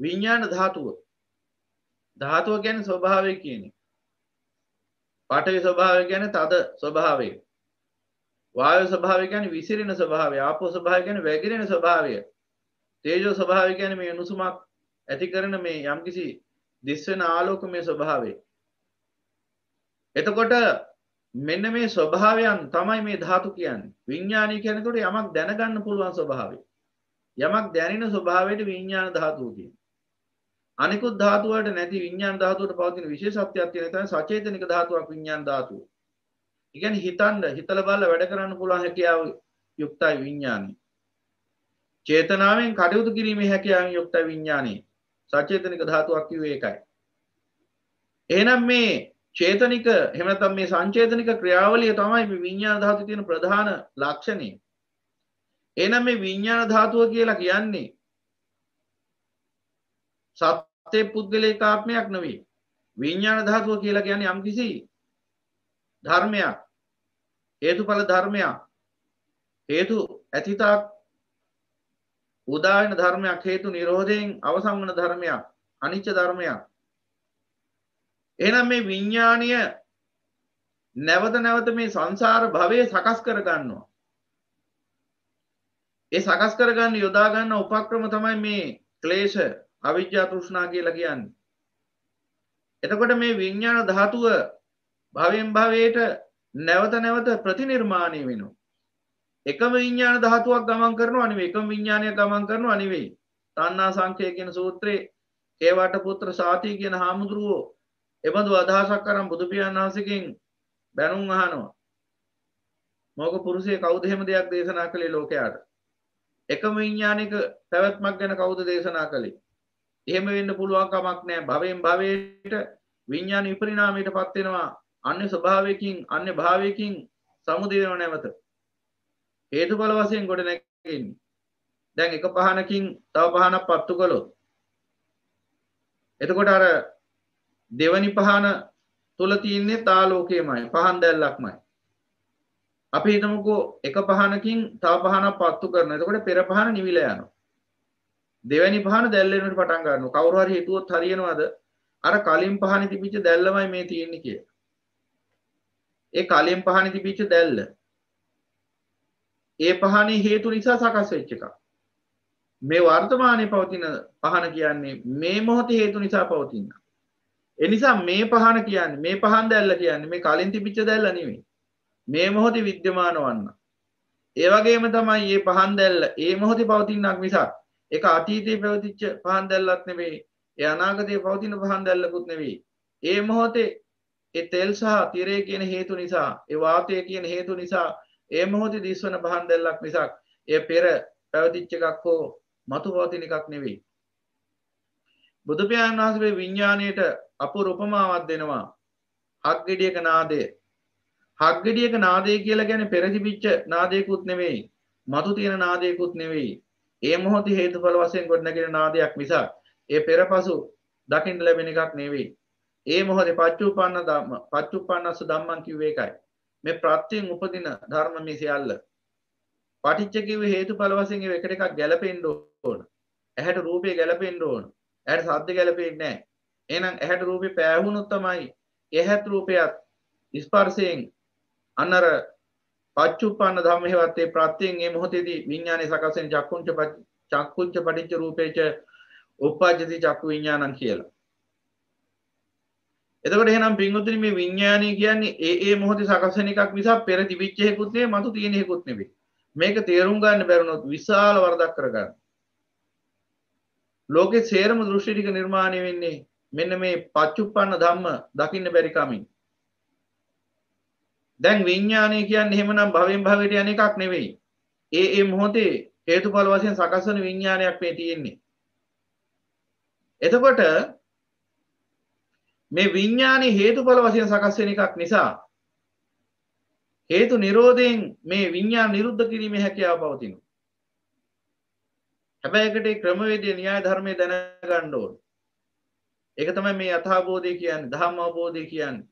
විඤ්ඥාන ධාතුව. ධාතුව ගැන ස්වභාවය කියන පටවි ස්වභාව ගැන තද ස්වභාවය. වායු ස්වභාවය ගැන විසිරෙන ස්වභාවය. ආපෝ ස්වභාව ගැන වැගිරෙන ස්වභාවය. තේජෝ ස්වභාව ගැන මේ අනුසුමක් ඇති කරන මේ යම්කිසි දිස්වෙන ආලෝක මේ ස්වභාවේ එතකොට මෙන්න මේ ස්වභාවයන් තමයි මේ ධාතු කියන්නේ විඤ්ඥානී කියනකොට යමක් දැනගන්න පුළුවන් ස්වභාවේ යමක් දැනෙන ස්වභාවයට විඤ්ඥාන ධාතුව කිය අනිකුත් ධාතුවට නැති විඤ්ඥාන ධාතුවට පවතින විශේෂත්වයක් තියෙන තමයි සචේතනික ධාතුවක් විඤ්ඥාන ධාතුව. ඒ කියන්නේ හිතන්න හිතල බලලා වැඩ කරන්න පුළුවන් හැකියාව යුක්තයි විඤ්ඥානය. චේතනාවෙන් කටයුතු කිරීමේ හැකියාවෙන් යුක්තයි විඤ්ඥානය. සචේතනික ධාතුවක් කිව්වේ ඒකයි. එහෙනම් මේ චේතනික එහෙම නැත්නම් මේ සංචේතනික ක්‍රියාවලිය තමයි මේ විඤ්ඥාන ධාතුවේ තියෙන ප්‍රධාන ලක්ෂණය. එහෙනම් මේ විඤ්ඥාන ධාතුව කියලා කියන්නේ සත්‍යය පුද්ගලේකාත්මයක් නොවේ විඤ්ඥාන ධාතුව කියලා ගැන යම් කිසි ධර්මයක් හේතුඵල ධර්මයක් හේතු ඇතිතාක් උදායන ධර්මයක් හේතු නිරෝධයෙන් අවසං වන ධර්මයක් අනිච්ච ධර්මයක් එනම් මේ විඤ්ඥානය නැවත නැවත මේ සංසාර භවය සකස් කරගන්නවා ඒ සකස් කරගන්න යොදාගන්න උපක්‍රම තමයි මේ ක්ලේෂ අවිද්‍යා තෘෂ්ණා කියලා කියන්නේ. එතකොට මේ විඤ්ඥාන ධාතුව භවයෙන් භවයට නැවත නැවත ප්‍රතිනිර්මාණය වෙනවා. එකම විඤ්ඥාන ධාතුවක් ගමන් කරන අනිවේ එකම විඤ්ඥානය ගමන් කරනු අනිවෙයි. තන්නා සංකය කියන සූත්‍රයේ ඒවාට පුත්‍ර සාතිී කියන හාමුදුරුවෝ එබඳු අදහසක් කරම් බුදුපියන් වහසකින් බැනුම් අහනවා. මොක පුරුසේ කෞදහෙම දෙයක් දේශනා කළේ ලෝකයාට. එකම විඤ්ඥානික පැවැත්මක් ගැන කවුද දේශනා කළේ. එහෙම වෙන්න පුළුවන්කමක් නෑ භවයෙන් භවයට විඤ්ඥාන විපරිනාමයට පත්වෙනවා අන්‍ය ස්වභාවයකින් අන්‍ය භාවයකින් සමුදයනව නැවත හේතු බල වසයෙන් ගොඩ නැකින් දැන් එක පහනකින් තව පහනක් පත්තු කළොත් එතකොට අර දෙවනි පහන තුළ තියන්නේ තාලෝකයමයි පහන් දැල්ලක්මයි. අපි හිතමුකෝ එක පහනකින් තව පහන පත්තු කරන. එතකොට පෙර පහන නිවිල යනවා. දෙවැනි පහන දැල්ලෙනට පටන් ගන්න කවරුහර හිතුවොත් හරියනවාද? අර කලින් පහන තිබිච්ච දැල්ලමයි මේ තියෙන්නේ කිය ඒ කලින් පහන තිබිච්ච දැල්ල. ඒ පහනේ හේතු නිසා සකස් වෙච්ච එක මේ වර්තමානය පවතින පහන කියන්නේ මේ මොහොත හේතු නිසා පවතින්න එනිසා මේ පහන කියන්න මේ පහන් දැල්ල කියන්න මේ කලින් තිබිච්ච දැල්ල නෙවේ මේ මොහොත විද්‍යමාන වන්න. ඒවගේම තමයි ඒ පහන් දැල්ල ඒ මොහොති පවතින්නක් මිසක් එක අතීතයේ පැවතිච්ච පහන් දැල්ලත් නෙවෙයි ඒ අනාගතයේ පවතින පහන් දැල්ලකුත් නෙවෙයි ඒ මොහොතේ ඒ තෙල් සහ තිරේ කියන හේතු නිසා ඒ වාතය කියන හේතු නිසා ඒ මොහොතේ දිස්වන පහන් දැල්ලක් මිසක් ඒ පෙර පැවතිච්ච එකක් හෝ මතු පවතින එකක් නෙවෙයි. බුදුපියාණන් වහන්සේ විඤ්ඥානයට අපුර උපමාවක් දෙනවා හක් ගෙඩියක නාදය හක් ගෙඩියක නාදය කියලා ගැන පෙරදිිපිච්ච නාදයකුත් නෙවෙයි මතු තියෙන නාදයකුත් නෙවෙයි ඒ මොහොත හේතුඵල වශයෙන් ගොඩනැගෙන නාදයක් මිසක් ඒ පෙරපසු දකින්න ලැබෙන එකක් නෙවෙයි. ඒ මොහොතේ පච්චුප්පන්න ධම්ම පච්චුප්පන්නස්ස ධම්මං කිව්වේ ඒකයි. මේ ප්‍රත්‍යයෙන් උපදින ධර්ම මේ සියල්ල. පටිච්ච කිව්වේ හේතුඵල වශයෙන් ඒ එකට එකක් ගැලපෙන්න ඕන. ඇහැට රූපේ ගැලපෙන්න ඕන. ඇහැට ශබ්ද ගැලපෙන්නේ නැහැ. එහෙනම් ඇහැට රූපේ පෑහුණොත් තමයි ඇහැත් රූපයත් ස්පර්ශයෙන් අන්නර පච්චුප්පන්න ධම්ම හේවත්තේ ප්‍රත්‍යයෙන් මේ මොහොතේදී විඥානයේ සකස් වෙන චක්කුංච චක්කුංච පටිච්ච රූපේච උප්පජ්ජති චක්කු විඥානං කියලා. එතකොට එහෙනම් පින්වතුනි මේ විඥානය කියන්නේ ඒ ඒ මොහොතේ සකස් වෙන එකක් නිසා පෙර තිබිච්ච හේකුත් නෙවෙයි මතු තියෙන හේකුත් නෙවෙයි. මේක තේරුම් ගන්න බැරුණොත් විශාල වරදක් කරගන්න. ලෝකේ සේරම දෘෂ්ටි ටික නිර්මාණය වෙන්නේ මෙන්න මේ පච්චුප්පන්න ධම්ම දකින්න බැරි කමින්. දැන් විඤ්ඥානය කියන්න එහෙමනම් භවෙන් භවට යන එකක් නෙවෙයි ඒ ඒ මොහොතේ හේතුඵල වශයෙන් සකස්වන විඤ්ඥානයක් මේ තියෙන්නේ එතකොට මේ විඤ්ඥානය හේතුඵල වශයෙන් සකස්වෙන එකක් නිසා හේතු නිරෝධයෙන් මේ විඤ්ඥාන නිරුද්ධ කිරීම හැකියාව පවතිනු හැබැයි ඒකට ක්‍රමවේදය න්‍යාය ධර්මයේ දැනගන්න ඕන. ඒක තමයි මේ යථාබෝධය කියන්නේ ධම්ම අවබෝධය කියන්නේ.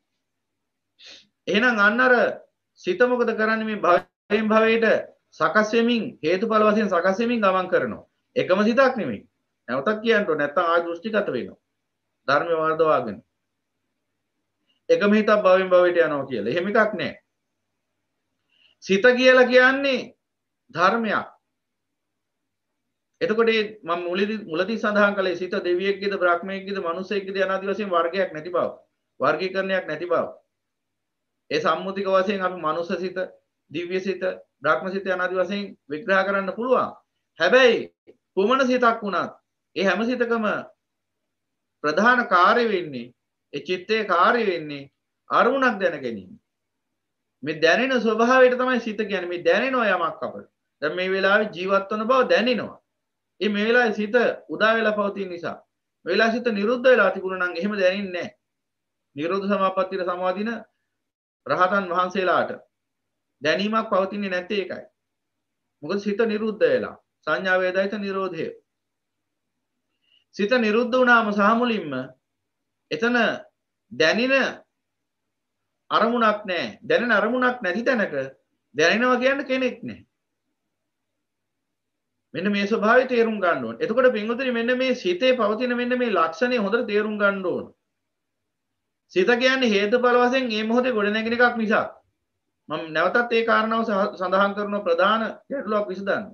එහෙනම් අන්න අර සිත මොකද කරන්නේ මේ භවයෙන් භවයට සකස් වෙමින් හේතුඵල වශයෙන් සකස් වෙමින් ගමන් කරනවා. එකම සිතක් නෙමෙයි. නැවතත් කියන්න ඕනේ නැත්නම් ආ දෘෂ්ටිගත වෙනවා. ධර්මය වර්ධවාගෙන. එකම හිතක් භවයෙන් භවයට යනවා කියලා. එහෙම එකක් නැහැ. සිත කියලා කියන්නේ ධර්මයක්. එතකොට මම මුලදී මුලදී සඳහන් කළේ සිත දෙවියෙක්ගේද බ්‍රහ්මයෙක්ගේද මනුස්සයෙක්ගේද යනාදී වශයෙන් වර්ගයක් නැති බව. වර්ගීකරණයක් නැති බව. ඒ සම්මුතික වශයෙන් අපි මනුස්ස සිත, දිව්‍ය සිත, බ්‍රහ්ම සිත යනාදී වශයෙන් විග්‍රහ කරන්න පුළුවන්. හැබැයි කුමන සිතක් වුණත් ඒ හැම සිතකම ප්‍රධාන කාර්ය වෙන්නේ ඒ චිත්තයේ කාර්ය වෙන්නේ අරමුණක් දැන ගැනීම. මේ දැනෙන ස්වභාවයට තමයි සිත කියන්නේ. මේ දැනෙනවා යමක් අපට. දැන් මේ වෙලාවේ ජීවත් වන බව දැනෙනවා. ඒ මේ වෙලාවේ සිත උදා වෙලා පවතින නිසා. මේ වෙලාවේ සිත නිරුද්ධ වෙලා තිබුණා නම් එහෙම දැනෙන්නේ නැහැ. නිරෝධ සමාපත්තියට සමාදින රහතන් වහන්සේලාට දැනීමක් පවතින්නේ නැත්තේ ඒකයි. මොකද සිත නිරුද්ධ වෙලා සංඥා වේදිත නිරෝධය. සිත නිරුද්ධ වුණාම සහ මුලින්ම එතන දැනෙන අරමුණක් නැහැ. දැනෙන අරමුණක් නැති තැනක දැනෙනවා කියන්න කෙනෙක් නැහැ. මෙන්න මේ ස්වභාවය තේරුම් ගන්න ඕන. එතකොට පින්වතුනි මෙන්න මේ සිතේ පවතින මෙන්න මේ ලක්ෂණය හොඳට තේරුම් ගන්න ඕන. සිත කියන්නේ හේතුඵල වශයෙන් මේ මොහොතේ ගොඩනැගෙන එකක් මිසක් මම නැවතත් ඒ කාරණාව සඳහන් කරන ප්‍රධාන ගැටලුවක් විසඳන්න.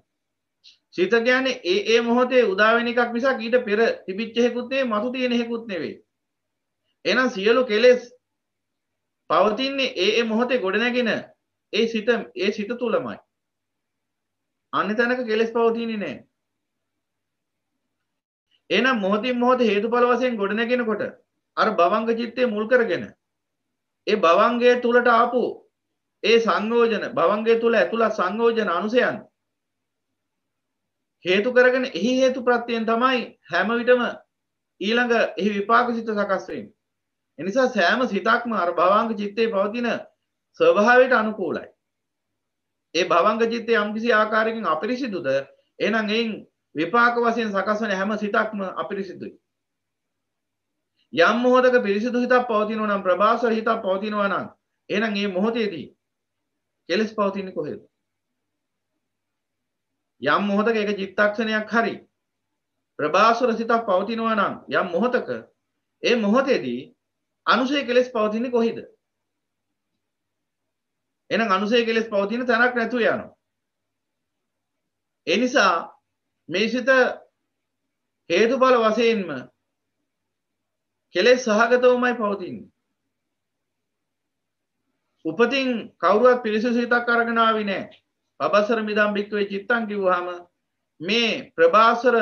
සිත කියන්නේ ඒ ඒ මොහොතේ උදා වෙන එකක් මිසක් ඊට පෙර තිබිච්ච හේකුත් නෙවෙයි මතු තියෙන හේකුත් නෙවෙයි. එහෙනම් සියලු කෙලෙස් පවතින්නේ ඒ ඒ මොහොතේ ගොඩනැගෙන ඒ සිත ඒ සිත තුලමයි. අන්න තැනක කෙලෙස් පවතින්නේ නැහැ. එහෙනම් මොහොතින් මොහොත හේතුඵල වශයෙන් ගොඩනැගෙනකොට අර භවංග චිත්තේ මුල් කරගෙන ඒ භවංගයේ තුලට ආපු ඒ සංයෝජන භවංගය තුල ඇතුළත් සංයෝජන අනුසයන් හේතු කරගෙන එහි හේතු ප්‍රත්‍යයෙන් තමයි හැම විටම ඊළඟ එහි විපාක සිත සකස් වෙන්නේ. එනිසා සෑම සිතක්ම අර භවංග චිත්තේ පවතින ස්වභාවයට අනුකූලයි. ඒ භවංග චිත්තේ යම්කිසි ආකාරයකින් අපිරිසිදුද එහෙනම් එයින් විපාක වශයෙන් සකස් වෙන හැම සිතක්ම අපිරිසිදුයි. යම් මොහොතක පිරිසිදු හිතක් පවතිනවා නම් ප්‍රභාසර හිතක් පවතිනවා නම් එහෙනම් මේ මොහොතේදී කෙලස් පවතින්නේ කොහෙද? යම් මොහොතක ඒක චිත්තක්ෂණයක් හරි ප්‍රභාසර සිතක් පවතිනවා නම් යම් මොහොතක ඒ මොහොතේදී අනුසය කෙලෙස් පවතින්නේ කොහිද? එහෙනම් අනුසය කෙලෙස් පවතින තැනක් නැතුව යනවා. ඒ නිසා මේ සිත හේතුඵල වශයෙන්ම කෙලෙස් සහගතවමයි පවතින්නේ. උපතින් කවුරුවත් පිරිසිදු සිතක් අරගෙන ආවි නෑ. පබසර මිදම් බික්කවේ චිත්තං කිව්වහම මේ ප්‍රභාසර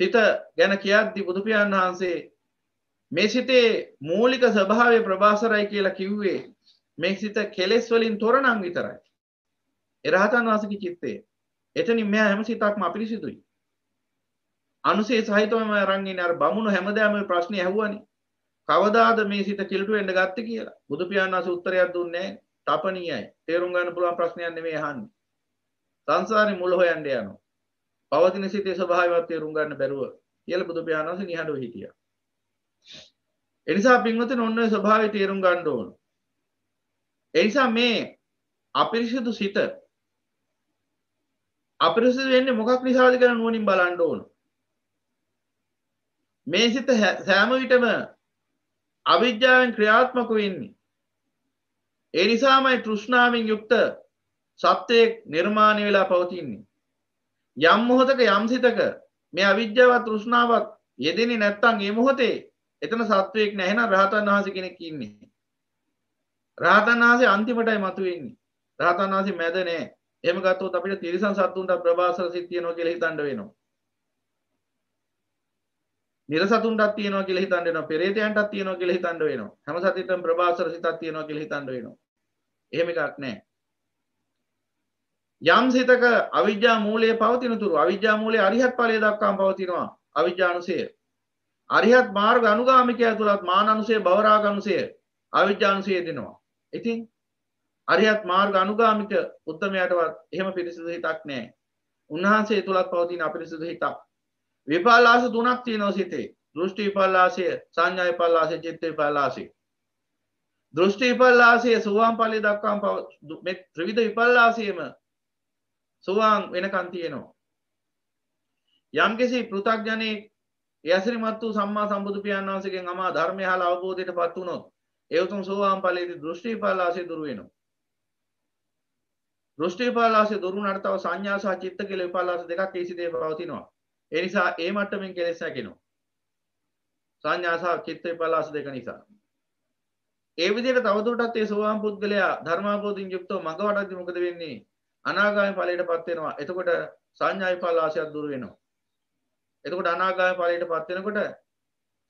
සිත ගැන කියද්දි බුදු පියාණන් වහන්සේ මේ සිතේ මූලික ස්වභාවය ප්‍රභාසරයි කියලා කිව්වේ මේ සිත කෙලෙස් වලින් තොර නම් විතරයි. එරහතන් වහන්සේගේ චිත්තේ. එතනින් මෙහා හැම සිතක්ම අපිරිසිදුයි. අනුසේ සහිතවම අරන් ඉන්නේ අර බමුණු හැමදාම මේ ප්‍රශ්නේ ඇහුවනේ. කවදාද මේ සිත කිලුට වෙන්න ගත්තේ කියලා. බුදු පියාණන් වහන්සේ උත්තරයක් දුන්නේ නැහැ. තපණීයයි. තේරුම් ගන්න පුළුවන් ප්‍රශ්නයක් නෙමෙයි අහන්නේ. සංසාරේ මුල හොයන්න යනවා. පවතින සිතේ ස්වභාවයවත් තේරුම් ගන්න බැරුව කියලා බුදු පියාණන් වහන්සේ නිහඬව හිටියා. එනිසා පින්වතුනි ඔන්න ඔය ස්වභාවය තේරුම් ගන්න ඕන. එනිසා මේ අපිරිසිදු සිත අපිරිසිදු වෙන්නේ මොකක් නිසාද කියලා නුවණින් බලන්න ඕන. මේ සිත සෑම විටම අවිද්‍යාවෙන් ක්‍රියාත්මක වෙන්නේ. ඒ නිසාමයි තෘෂ්ණාවෙන් යුක්ත සත්‍යයක් නිර්මාණය වෙලා පවතින්නේ. යම් මොහොතක යම් සිතක මේ අවිද්‍යාවත් තෘෂ්ණාවත් යෙදෙන්නේ නැත්තම් ඒ මොහොතේ එතන සත්වයෙක් නැහැ එහෙනම් රහතන් වහන්සේ කෙනෙක් ඉන්නේ. රහතන් වහන්සේ අන්තිමටයි මතුවෙන්නේ. රහතන් වහන්සේ මැද නෑ. එහෙම ගත්තොත් අපිට තිරිසන් සත්තුන්ට ප්‍රභාසර සිත් තියෙනවා කියලා හිතන්න වෙනවා. නිරසතුන්ටත් තියෙනවා කියලා හිතන්න වෙනවා. පෙරේතයන්ටත් තියෙනවා කියලා හිතන්න වෙනවා. හැම සතියකම ප්‍රභාසර සිතක් තියෙනවා කියලා හිතන්න වෙනවා. එහෙම එකක් නෑ. යම් සිතක අවිද්‍යා මූලයේ පවතින තුරු අවිද්‍යා මූලයේ අරිහත් ඵලයේ දක්වාම පවතිනවා අවිද්‍යානුසය. අරිහත් මාර්ග අනුගාමිකය තුළත් මානනුසේ බවරාගනුසය අවිද්‍යානුසය දෙනවා. ඉතින් අරිහත් මාර්ග අනුගාමික උත්තමයටවත් එහෙම පිරිසිදු හිතක් නෑ. උන්වහන්සේ තුළත් පවතින අපිරිසුදු හිතක්. විපල්ලාස තුනක් තියෙනවා සිතේ. දෘෂ්ටි විපල්ලාසය සංඥා විපල්ලාසය චිත්ත විපල්ලාසය. දෘෂ්ටි විපල්ලාසය සුවාන් ඵලයේ දක්වාම මේ ත්‍රිවිධ විපල්ලාසයේම සුවාන් වෙනකන් තියෙනවා. යම්කිසි පෘථග්ජනෙක් යසිරිමත් වූ සම්මා සම්බුදු පියාණන් වහන්සේගෙන් අමා ධර්මය අහලා අවබෝධයට පත් වුණොත් ඒ උතුම් සෝවාන් ඵලයේදී දෘෂ්ටි විපල්ලාසය දුරු වෙනවා. දෘෂ්ටි විපල්ලාසය දුරු වුණාට තව සංඥා සහ චිත්ත කියලා විපල්ලාස දෙකක් ඒ සිතේ පවතිනවා. ඒ නිසා ඒ මට්ටමින් කෙලෙස් හැකිනවා. සංඥා සහ චිත්ත විපල්ලාස දෙක නිසා. ඒ විදිහට තවදුරටත් ඒ සෝවාන් පුද්ගලයා ධර්මාබෝධින් යුක්තව මඟ වඩද්දී මොකද වෙන්නේ? අනාගාමී ඵලයටපත් වෙනවා. එතකොට සංඥා විපල්ලාසයක් දුරු වෙනවා. එතකොට අනාගාමී ඵලයටපත් වෙනකොට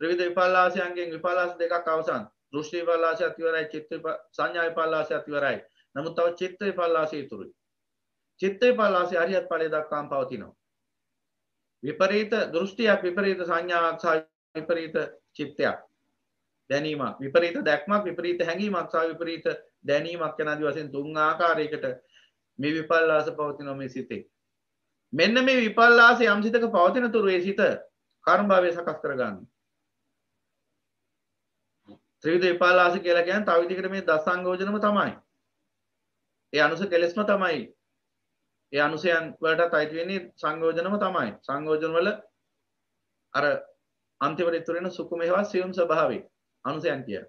ත්‍රිවිධ විපල්ලාසයන්ගෙන් විපල්ලාස දෙකක් අවසන්. දෘෂ්ටි විපල්ලාසයත් ඉවරයි චිත්ත සංඥා විපල්ලාසයත් ඉවරයි නමුත් තව චිත්ත විපල්ලාසය ඉතුරුයි. චිත්ත විපල්ලාසය අරියත් ඵලය දක්වාම පවතිනවා. විපරීත දෘෂ්ටියක් විපරීත සංඥාවක් සහ විපරීත චිත්තයක් දැනීමක් විපරීත දැක්මක් විපරීත හැඟීමක් සහ විපරීත දැනීමක් යන ආදි වශයෙන් තුන් ආකාරයකට මේ විපල්ලාස පවතිනවා මේ සිතේ. මෙන්න මේ විපල්ලාස යම් සිතක පවතින තුරු ඒ සිත කර්ම භාවය සකස් කරගන්න. ත්‍රිවිධ විපල්ලාස කියලා කියන්නේ තව විදිහකට මේ දසංගෝචනම තමයි ඒ අනුස කෙලෙස්ම තමයි ඒ අනුසයන් වලට අයිති වෙන්නේ සංයෝජනම තමයි. සංයෝජන වල අර අන්තිමට ඉතුරු වෙන සුකුම හේවා සියුම් ස්වභාවය අනුසයන් කිය.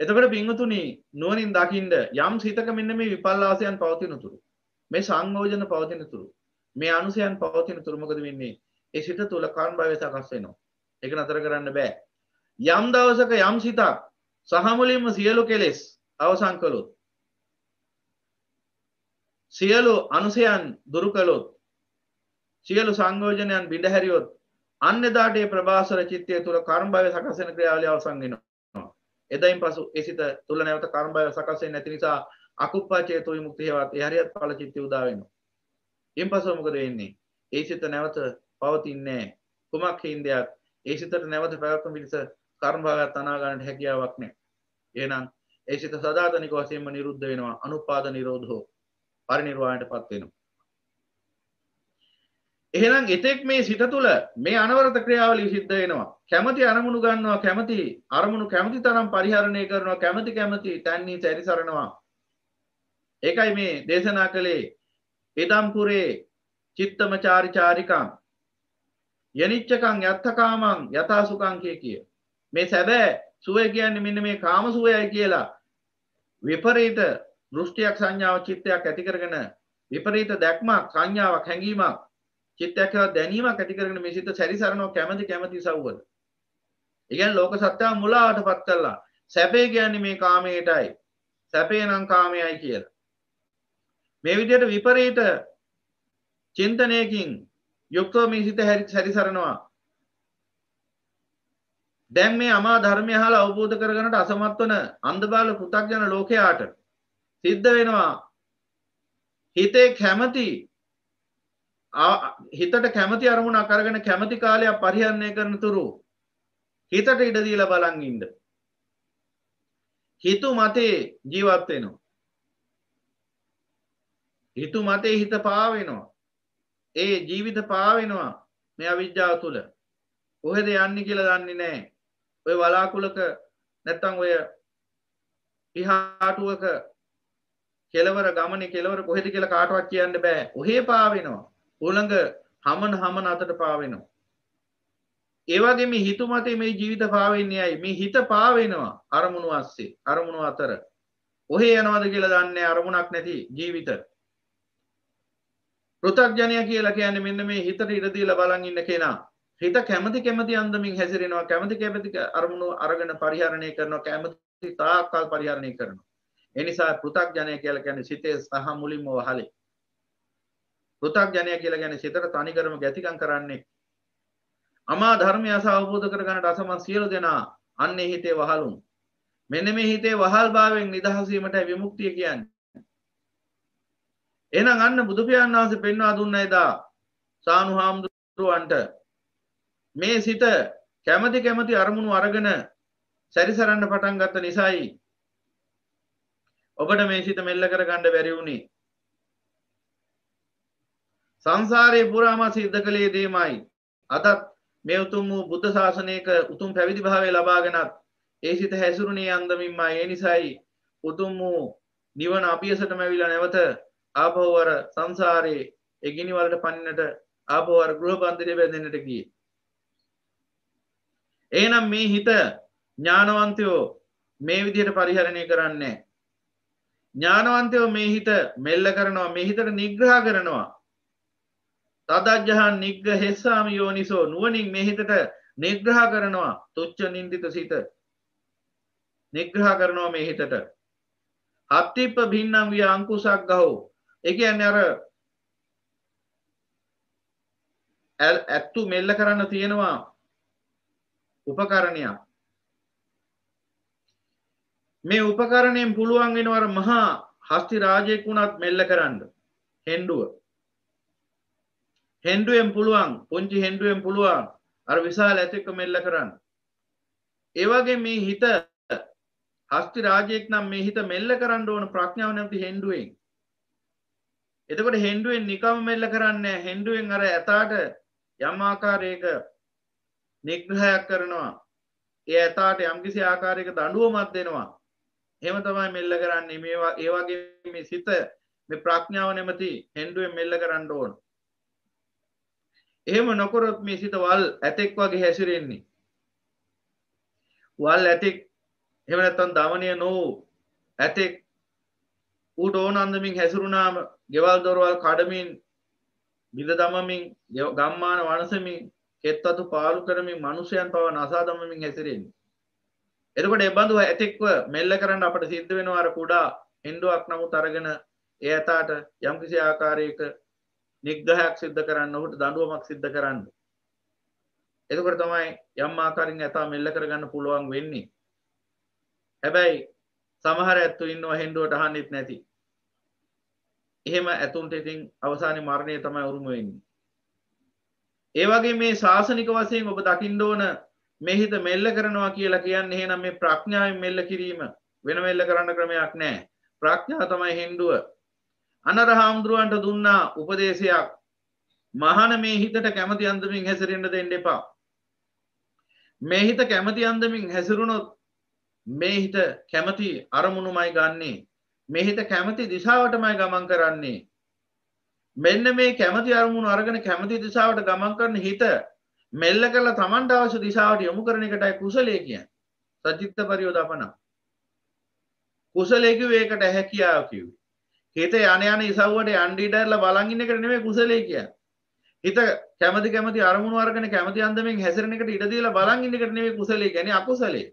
එතකොට පින්වතුනි නුවණින් දකින්න යම් සිතක මෙන්න මේ විපල්ලාසයන් පවතින තුරු මේ සංයෝජන පවතින තුරු මේ අනුසයන් පවතින තුරු මොකද වෙන්නේ? ඒ සිත තුල කර්ම භවය සකස් වෙනවා. ඒක නතර කරන්න බෑ. යම් දවසක යම් සිතක් සහ මුලින්ම සියලු කෙලෙස් අවසන් කළොත් සියලු අනුසයන් දුරු කළොත් සියලු සංයෝජනයන් බිඳහැරියොත් අන්න එදාට ඒ ප්‍රභාසර චිත්තය තුළ කර්ම භවය සකස් වෙන ක්‍රියාවලිය අවසන් වෙනවා. එදයින් පසු ඒ සිත තුළ නැවත කර්ම භවය සකස් වෙන්නේ නැති නිසා අකුප්පා චේතෝ විමුක්ති හේවත් ඒ හරියත් ඵල චිත්තය උදා වෙනවා. ඊන් පසු මොකද වෙන්නේ? ඒ සිත නැවත පවතින්නේ නැහැ. කුමක් හින්දයක් ඒ සිතට නැවත පැවැත්ම පිණිස කර්ම භාගයක් තනා ගන්නට හැකියාවක් නැහැ. එහෙනම් ඒ සිත සදාතනික වශයෙන්ම නිරුද්ධ වෙනවා. අනුපාද නිරෝධෝ පරිනිර්වාණයට පත් වෙනවා. එහෙනම් එතෙක් මේ සිත තුළ මේ අනවරත ක්‍රියාවලිය සිද්ධ වෙනවා. කැමති අරමුණු ගන්නවා, කැමති අරමුණු කැමති තරම් පරිහරණය කරනවා, කැමති කැමති තැන්හි සැරිසරනවා. ඒකයි මේ දේශනා කළේ ඉදම්පුරේ චිත්තමචාරි චාරිකං යනිච්චකං යත්තකාමං යථාසුකං කිය කිය. මේ සැබෑ සුවය කියන්නේ මෙන්න මේ කාම සුවයයි කියලා විපරීත දෘෂ්ටියක් සංඥාව චිත්තයක් ඇති කරගෙන විපරීත දැක්මක් සංඥාවක් හැඟීමක් චිත්තයක් හේවත් දැනීමක් ඇති කරගෙන මේ සිත සැරිසරනවා කැමැති කැමැති සව්වල. ඒ කියන්නේ ලෝක සත්‍යය මුලාවටපත් කළා. සැපේ කියන්නේ මේ කාමයටයි. සැපේ නම් කාමයයි කියලා. මේ විදිහට විපරීත චින්තනයකින් යුක්තව මේ සිත සැරිසරනවා. දැන් මේ අමා ධර්මය අහලා අවබෝධ කරගන්නට අසමත් වන අන්ධබාල පෘථග්ජන ලෝකයාට සිද්ධ වෙනවා හිතේ කැමති හිතට කැමති අරමුණක් අරගෙන කැමති කාලයක් පරිහරණය කරන තුරු හිතට ඉඩ දීලා බලන් ඉන්න. හිතු මතේ ජීවත් වෙනවා. හිතු මතේ හිත පාවෙනවා. ඒ ජීවිත පාවෙනවා මේ අවිද්‍යාව තුළ. කොහෙද යන්නේ කියලා දන්නේ නැහැ. ඔය වලාකුලක නැත්තම් ඔය පිහාටුවක කෙලවර ගමන කෙලවර කොහෙද කියලා කාටවත් කියන්න බෑ. ඔහේ පාවෙනවා. උළඟ හමන හමන අතට පාවෙනවා. ඒවගේ මේ හිතු මතේ මේ ජීවිත පාවෙන්නේ අයි මේ හිත පාවෙනවා අරමුණු අස්සේ අරමුණු අතර. ඔහේ යනවද කියලා දන්නේ අරමුණක් නැති ජීවිත. පෘථග්ජනය කියලා කියන්නේ මෙන්න මේ හිතට ඉඩ දීලා බලන් ඉන්න කෙනා. හිත කැමති කැමති අන්දමින් හැසිරෙනවා කැමති කැමති අරමුණු අරගෙන පරිහරණය කරනවා කැමති තාක්කල් පරිහරණය කරනවා එනිසා පෘථග්ජනය කියලා කියන්නේ සිතේ සහ මුලින්ම වහලේ. පෘථග්ජනය කියලා කියන්නේ සිතට තනිකරම ගැතිකම් කරන්නේ. අමා ධර්මය අස අවබෝධ කරගන්නට අසමත් සියලු දෙනා අන්නේ හිතේ වහලුන්. මෙන්න මේ හිතේ වහල් භාවයෙන් නිදහස් වීමට විමුක්තිය කියන්නේ. එහෙනම් අන්න බුදු පියාණන් වහන්සේ පෙන්වා දුන්න එදා සානු හාමුදුරුවන්ට මේ සිත කැමති කැමති අරමුණු අරගෙන සැරිසරන්න පටන් ගත්ත නිසායි ඔබට මේ සිත මෙල්ල කර ගණ්ඩ බැරි වුණේ. සංසාරයේ පුරාම සිද්ධ කළේ දේමයි. අදත් මේ උතුම් වූ බුද්ධ ශාසනයක උතුම් පැවිදි භාවය ලබාගෙනත් ඒ සිත හැසුරුණේ අන්දමින්ම ඒ නිසයි උතුම් වූ නිවන අපියසටම ඇවිලා නැවත ආපහුවර සංසාරයේ එගිනිවලට පන්නට ආපහුවර ගෘහ පන්තිරය බැඳෙන්නට ගියේ. එහෙනම් මේ හිත ඥානවන්තයෝ මේ විදිහට පරිහරණය කරන්නේ? ඥානවන්තයෝ මේ හිත මෙල්ල කරනවා මේ හිතට නිග්‍රහ කරනවා. තදජ්ජහන් නිග්ග හෙස්සාම යෝනිසෝ නුවනින් මේ හිතට නිග්‍රහ කරනවා. තුච්ච නින්දිත සිත නිග්‍රහ කරනවා මේ හිතට. හත්තිප්ප භින්නම් විය අංකුසක් ගහෝ. එක අර ඇත්තු මෙල්ල කරන්න තියෙනවා. උපකරණයක්. මේ උපකරණයෙන් පුළුවන් වෙනවර මහා හස්ති රාජයෙක් වුණත් මෙල්ල කරන්න. හෙන්ඩුව. හෙන්ඩුවෙන් පුළුවන් පුංචි හෙන්ඩුවෙන් පුළුවන් අර විශාල ඇතෙක්ක මෙල්ල කරන්න. ඒවගේ මේ හිත හස්ති රාජයෙක් නම් මේ හිත මෙල්ල කරන්න ඕන ප්‍රඥාව නැති හෙන්ඩුවෙන්. එතකොට හෙන්ඩුවෙන් නිකම මෙල්ල කරන්න හෙන්ඩුවෙන් අර ඇතාට යම් ආකාරයක නිග්‍රහයක් කරනවා. ඒ ඇතාට යම්කිසි ආකාරයක දඩුවමත් දෙනවා. හෙම තමයි මෙල්ල කරන්නේ. මේවා ඒවාගේ මේ සිත මේ ප්‍රඥාව නැමති හෙන්ඩුවෙන් මෙල්ල කරන්න ඕන. එහෙම නොකොරොත් මේ සිත වල් ඇතෙක් වගේ හැසිරෙන්නේ. වල් ඇතෙක් එහෙම නැත්තම් දමනය නොවූ ඇතෙක් ඌට ඕන අන්දමින් හැසිරුණාම ගෙවල් දොරවල් කඩමින් බිඳ දමමින් ගම්මාන වනසමින් කෙත් අතු පාලු කරමින් මනුෂයන් පව නසා දමමින් හැසිරෙන්නේ. එතකොට එබඳු ඇතෙක්ව මෙල්ල කරන්න අපට සිද්ධ වෙනවා අර කුඩා හෙන්ඩුවක් නමුත් අරගෙන ඒ ඇතාට යම්කිසි ආකාරයක නිග්‍රහයක් සිද්ධ කරන්න ඔහුට දඩුවමක් සිද්ධ කරන්න. එතකොට තමයි යම් ආකාරින් ඇතා මෙල්ල කරගන්න පුළුවන් වෙන්නේ. හැබැයි සමහර ඇත්තු ඉන්නවා හෙන්ඩුවට අහන්නෙත් නැති. එහෙම ඇතුන්ට ඉතින් අවසානි මරණය තමයි උරුම වෙන්නේ. ඒවගේ මේ ශාසනික වසයෙන් ඔබ දකිින්ඩ ඕන මෙහිත මෙල්ල කරනවා කියලා කියන්න එහෙනම් මේ ප්‍රඥාවෙන් මෙල්ල කිරීම වෙන මෙල්ල කරන්න ක්‍රමයක් නෑ ප්‍රඥා තමයි හෙන්ඩුව. අනර හාමුදුරුවන්ට දුන්නා උපදේශයක්. මහන මේ හිතට කැමති අන්දමින් හැසිරෙන්ට දෙන්න එපා. මේ හිත කැමති අන්දමින් හැසිරුණොත් මේ හිත කැමති අරමුණුමයි ගන්නේ. මේ හිත කැමති දිසාවටමයි ගමන් කරන්නේ. මෙන්න මේ කැමති අරමුණු අරගෙන කැමති දිසාවට ගමන් කරන හිත මෙල්ල කරලා තමන්ට අවශ්‍ය දිසාවට යොමු කරන එකටයි කුසලය කිය සජිත්ත පරියෝධපන. කුසලයකි ඒකට හැකියාව කිව් හිත යන යන ඉසව්වට අන්ඩිඩර්ල බලංගින්න එකට නෙවේ කුසලේ කිය හිත කැමති කැමති අරමුණු අරගෙන කැමති අන්දමින් හැසරනකට ඉඩදීල බලංගින්නකට නෙවේ කුසලේ ගැන අකුසලේ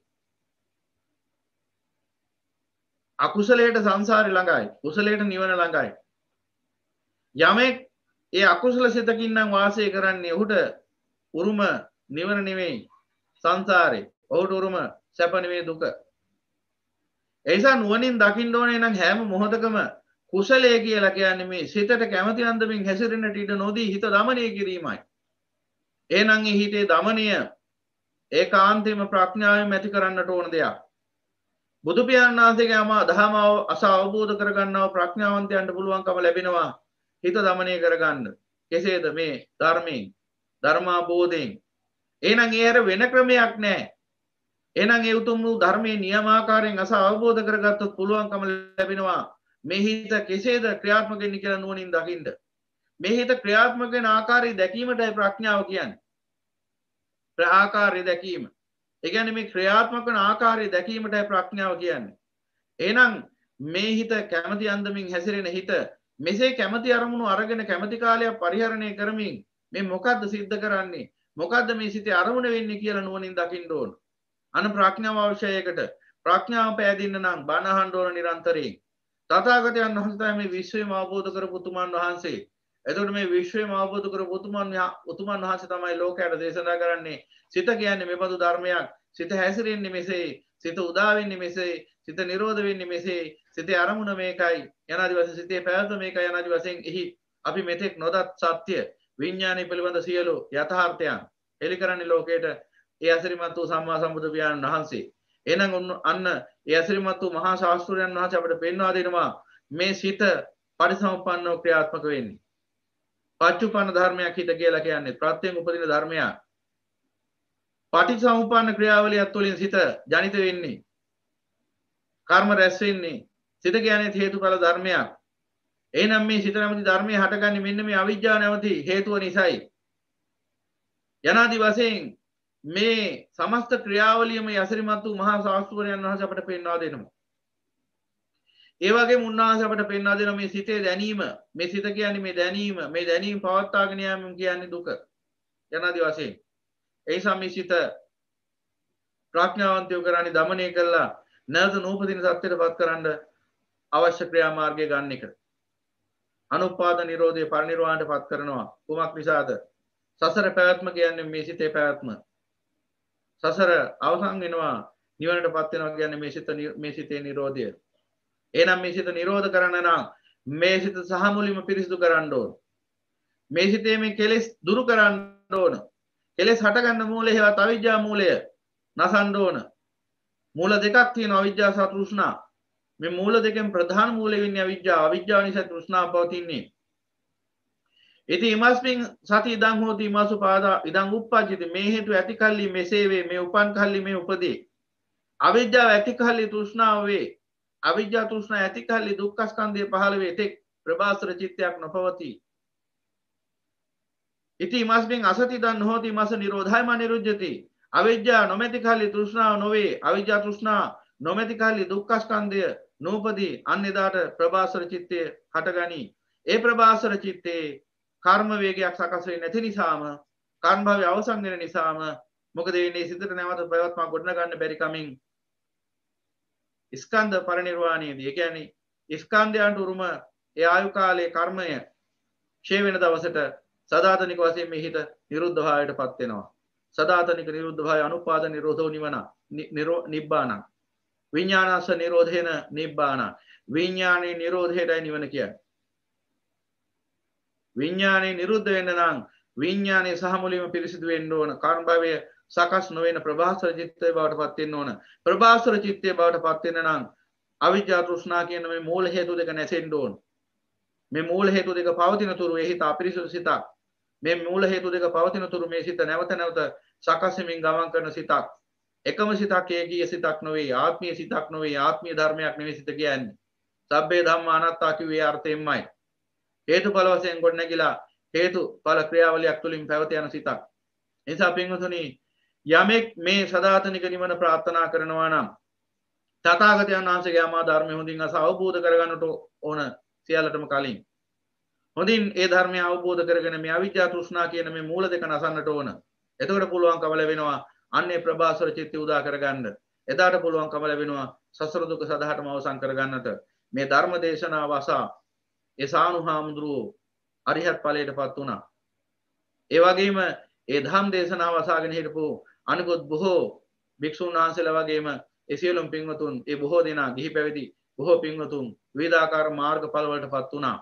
අකුසලයට සංසාරි ළඟයි. කුසලයට නිවන ළඟයි. යමෙක් ඒ අකුසල සිතකින්නම් වාසය කරන්නේ ඔහුට උරුම නිවන නෙවෙයි සංසාරේ. ඔහුට උරුම සැපනවේ දුක. එයිසා නුවනින් දකිින් ඕනේ නම් හැම මොහොතකම කුසලය කියලා කියන්නේ මේ සිතට කැමති අන්දමින් හැසිරෙනට ඉඩ නොදී හිත දමනය කිරීමයි. ඒනං හිතේ දමනය ඒ කාන්තෙම ප්‍රඥාවෙන් ඇති කරන්නට ඕන දෙයක්. බුදුපියන් වහන්සේගේ අම දහමාව අස අවබෝධ කරගන්නාව ප්‍රඥාවන්තයන්ට පුළුවන්කම ලැබෙනවා. හිත දමනය කරගන්න. කෙසේද මේ ධර්මයෙන්? ධර්මාබෝධයෙන් ඒනං ඒර වෙන ක්‍රමයක් නෑ. එනං එවතුම් වූ ධර්මය නියමාකාරයෙන් අස අවබෝධ කරගත්තොත් පුළුවන්කම ලැබෙනවා. මෙහිත කෙසේද ක්‍රියාත්මගෙන්නි කියලා නුවනින් දකිින්ට මෙහිත ක්‍රියාත්මකෙන ආකාරී දැකීමටයි ප්‍රඥාව කියන්න. ප්‍රආකාරය දැකීම. එකැන මේ ක්‍රියාත්මකන ආකාරය දැකීමටයි ප්‍රඥාව කියන්නේ. එනම් මේ හිත කැමති අන්දමින් හැසිරෙන හිත මෙසේ කැමති අරමුණු අරගෙන කැමති කාලයක් පරිහරණය කරමින් මේ මොකක්ද සිද්ධ කරන්නේ? මොකක්ද මේ සිතේ අරමුණ වෙන්නේ කියලා නුවනින් දකිින් ඕන. අන ප්‍රඥාව අවශ්‍යයකට ප්‍රඥාව පෑදින්න නම් බණහන්ඩෝන නිරන්තරයෙන්. තතාගතයන් වහන්සතම මේ විශ්වය අවබෝධ කර පුතුමන් වහන්සේ. එතට මේ විශ්වය අවබෝධ කර පුතුමන් උතුමන් වහස තමයි ලෝකයට දේශනා කරන්නේ. සිත කියන්නේ මෙබඳු ධර්මයක්. සිත හැසිරෙන්නේ මෙසේ. සිත උදාවෙන්නේ මෙසේ. සිත නිරෝධ වෙන්නේ මෙසේ සිතේ අරමුණ මේකයි යනාදි වස සිතේ පැවැත්ම මේක යනාදි වසයෙන් එහි අපි මෙතෙක් නොදත් සත්‍යය විඤ්ඥානය පිළිබඳ සියලු යථාර්ථයන් එලි කරන්නේ ලෝකයට ඒ අසිරිමත් වූ සම්මා සම්බුදු පියාණන් වහන්සේ එනම් ඔන්න අන්න ඒ අසිරිමත් වූ මහා ශාස්තෘරයන් වහස අපට පෙන්වා දෙනවා මේ සිත පරිසම්පන්නෝ ක්‍රියාත්මක වෙන්නේ පච්චුපන්න ධර්මයක් හිත කියලා කියන්නේ ප්‍රත්‍යයෙන් උපදින ධර්මයක්. පටිච්චසමුප්පන්න ක්‍රියාවලියත් තුළින් සිත ජනිත වෙන්නේ. කර්ම රැස් වෙන්නේ. සිත කියන්නේ හේතුඵල ධර්මයක්. එහෙනම් මේ සිත නැමැති ධර්මයේ හටගන්නේ මෙන්න මේ අවිජ්ජා නැමැති හේතුව නිසායි. යනාදි වශයෙන් මේ සමස්ත ක්‍රියාවලියම යසිරිමත් වූ මහා ශාස්ත්‍රවරයන් වහන්සේ අපට පෙන්වා දෙනවා. ඒ වගේම උන්වහන්සේ අපට පෙන්වා දෙනවා මේ සිතේ දැනීම, මේ සිත කියන්නේ මේ දැනීම, මේ දැනීම පවත්වාගෙන යාම කියන්නේ දුක. යනාදි වශයෙන්. ඒ නිසා මේ සිත ප්‍රඥාවන්තයෝ කරන්නේ দমনය කළා නැවත නූපදින සත්‍යයට පත් කරන්න අවශ්‍ය ක්‍රියාමාර්ගය ගන්න එක. අනුපාද නිරෝධය පරිනිර්වාණයට පත් කරනවා. කුමක් නිසාද? සසර පැවැත්ම කියන්නේ මේ සිතේ පැවැත්ම. සසර අවසන් වෙනවා නිවනට පත් වෙනවා කියන්නේ මේ සිත මේ සිතේ නිරෝධය. එහෙනම් මේ සිත නිරෝධ කරන්න නම් මේ සිත සහ මුලින්ම පිරිසිදු කරන්න ඕන. මේ සිතේ මේ කෙලෙස් දුරු කරන්න ඕන. කෙලෙස් හටගන්න මූලය හෙවත් අවිජ්ජා මූලය නසන්න ඕන. මූල දෙකක් තියෙනවා අවිජ්ජා සහ තෘෂ්ණා. මේ මූල දෙකෙන් ප්‍රධාන මූලය වෙන්නේ අවිජ්ජා. අවිජ්ජාව නිසා තෘෂ්ණාව පවතින්නේ. ඉති ඉමස්මින් සති ඉදං හෝති ඉමසු පාදා ඉදං උප්පජ්ජිත මේ හේතු ඇති කල්ලි මෙසේවේ මේ උපන් කල්ලි මේ උපදේ. අවිද්‍යාව ඇති කල්ලි තෘෂ්ණාව වේ. අවිද්‍යා තෘෂ්ණා ඇති කල්ලි දුක්ඛස්කන්ධය පහළ වේ. තෙක් ප්‍රභාස්තර චිත්තයක් නොපවතී. ඉති ඉමස්මින් අසති දන් හෝති මස නිරෝධයම නිරුද්ධති. අවිද්‍යා නොමැති කල්ලි තෘෂ්ණාව නොවේ. අවිද්‍යා තෘෂ්ණා නොමැති කල්ලි දුක්ඛස්කන්ධය නූපදී අන්න එදාට ප්‍රභාස්වර චිත්තය හටගනී. ඒ ප්‍රභාස්වර චිත්තේ කර්ම වේගයක් සකස් වෙන්නේ නැති නිසාම කර්ම භවය අවසන් වෙන නිසාම මොකද වෙන්නේ සිතට නැවත ප්‍රවත්මක් ගොඩන ගන්න බැරි කමින් ස්කන්ධ පරිනිර්වාණයේදී ඒ කියන්නේ ස්කන්ධයන්ට උරුම ඒ ආයු කාලයේ කර්මය ක්ෂය වෙන දවසට සදාතනික වශයෙන් මේ හිත නිරුද්ධ භාවයට පත් වෙනවා සදාතනික නිරුද්ධ භාවය අනුපාද නිරෝධෝ නිවන නිබ්බාන විඥානස නිරෝධේන නිබ්බාන විඥානේ නිරෝධයටයි නිවන කියන්නේ. විඤ්ඥානය නිරුද්ධ වෙන්න නම් විඤ්ඥානය සහමුලිම පිරිසිදු වෙන්න ඕන. කර්භවය සකස් නොවෙන ප්‍රභාසර චිත්තය බවට පත්වෙන්න ඕන. ප්‍රභාසර චිත්තය බවට පත්වෙන නම් අවිජා තෘෂ්නා කියන මේ මූල හේතු දෙක නැසෙන්ඩෝන් මේ මූල හේතු දෙක පවතින තුරු එහි අපිරිසු සිතක්. මේ මූල හේතු දෙක පවතින තුරු මේ සිත නැවත නැවත සකස්සමින් ගමන් කරන සිතක් එකම සිතක් ඒගිය සිතක් නොවේ ආත්මය සිතක් නොවේ ආත්මය ධර්මයක් නෙවේ සිත කියන්නේ සබ්බේ ධම්ම අනත්තා කිව්වේ අර්ථයෙන්මයි හේතු පල වසයෙන් ගොඩ නැගිලා හේතු පල ක්‍රියාවලයක් තුළින් පැවත යන සිතක්. නිසා පින්වතුනි යමෙක් මේ සදාතනික නිවන ප්‍රාර්ථනා කරනවා නම් තථාගතයන් වහන්සේගේ අමා ධර්මය හොඳින් අස අවබෝධ කරගන්නට ඕන සියල්ලටම කලින්. හොඳින් ඒ ධර්මය අවබෝධ කරගෙන මේ අවිද්‍යා තෘෂ්ණා කියන මේ මූල දෙක නසන්නට ඕන. එතකොට පුළුවන්කම ලැබෙනවා අන්නේ ප්‍රභාස්වර චිත්ත උදා කරගන්න. එදාට පුළුවන්කම ලැබෙනවා සසර දුක සදහටම අවසන් කරගන්නට මේ ධර්ම දේශනාව අසා ඒ සානු හාමුදුරුවෝ අරිහත් ඵලයට පත් වුණා. ඒ වගේම ඒ දහම් දේශනාව අසාගෙන හිටපු අනිකුත් බොහෝ භික්ෂුන් වහන්සේලා වගේම ඒ සියලුම පින්වතුන් ඒ බොහෝ දෙනා ගිහි පැවිදි බොහෝ පින්වතුන් විවිධාකාර මාර්ගඵල වලට පත් වුණා.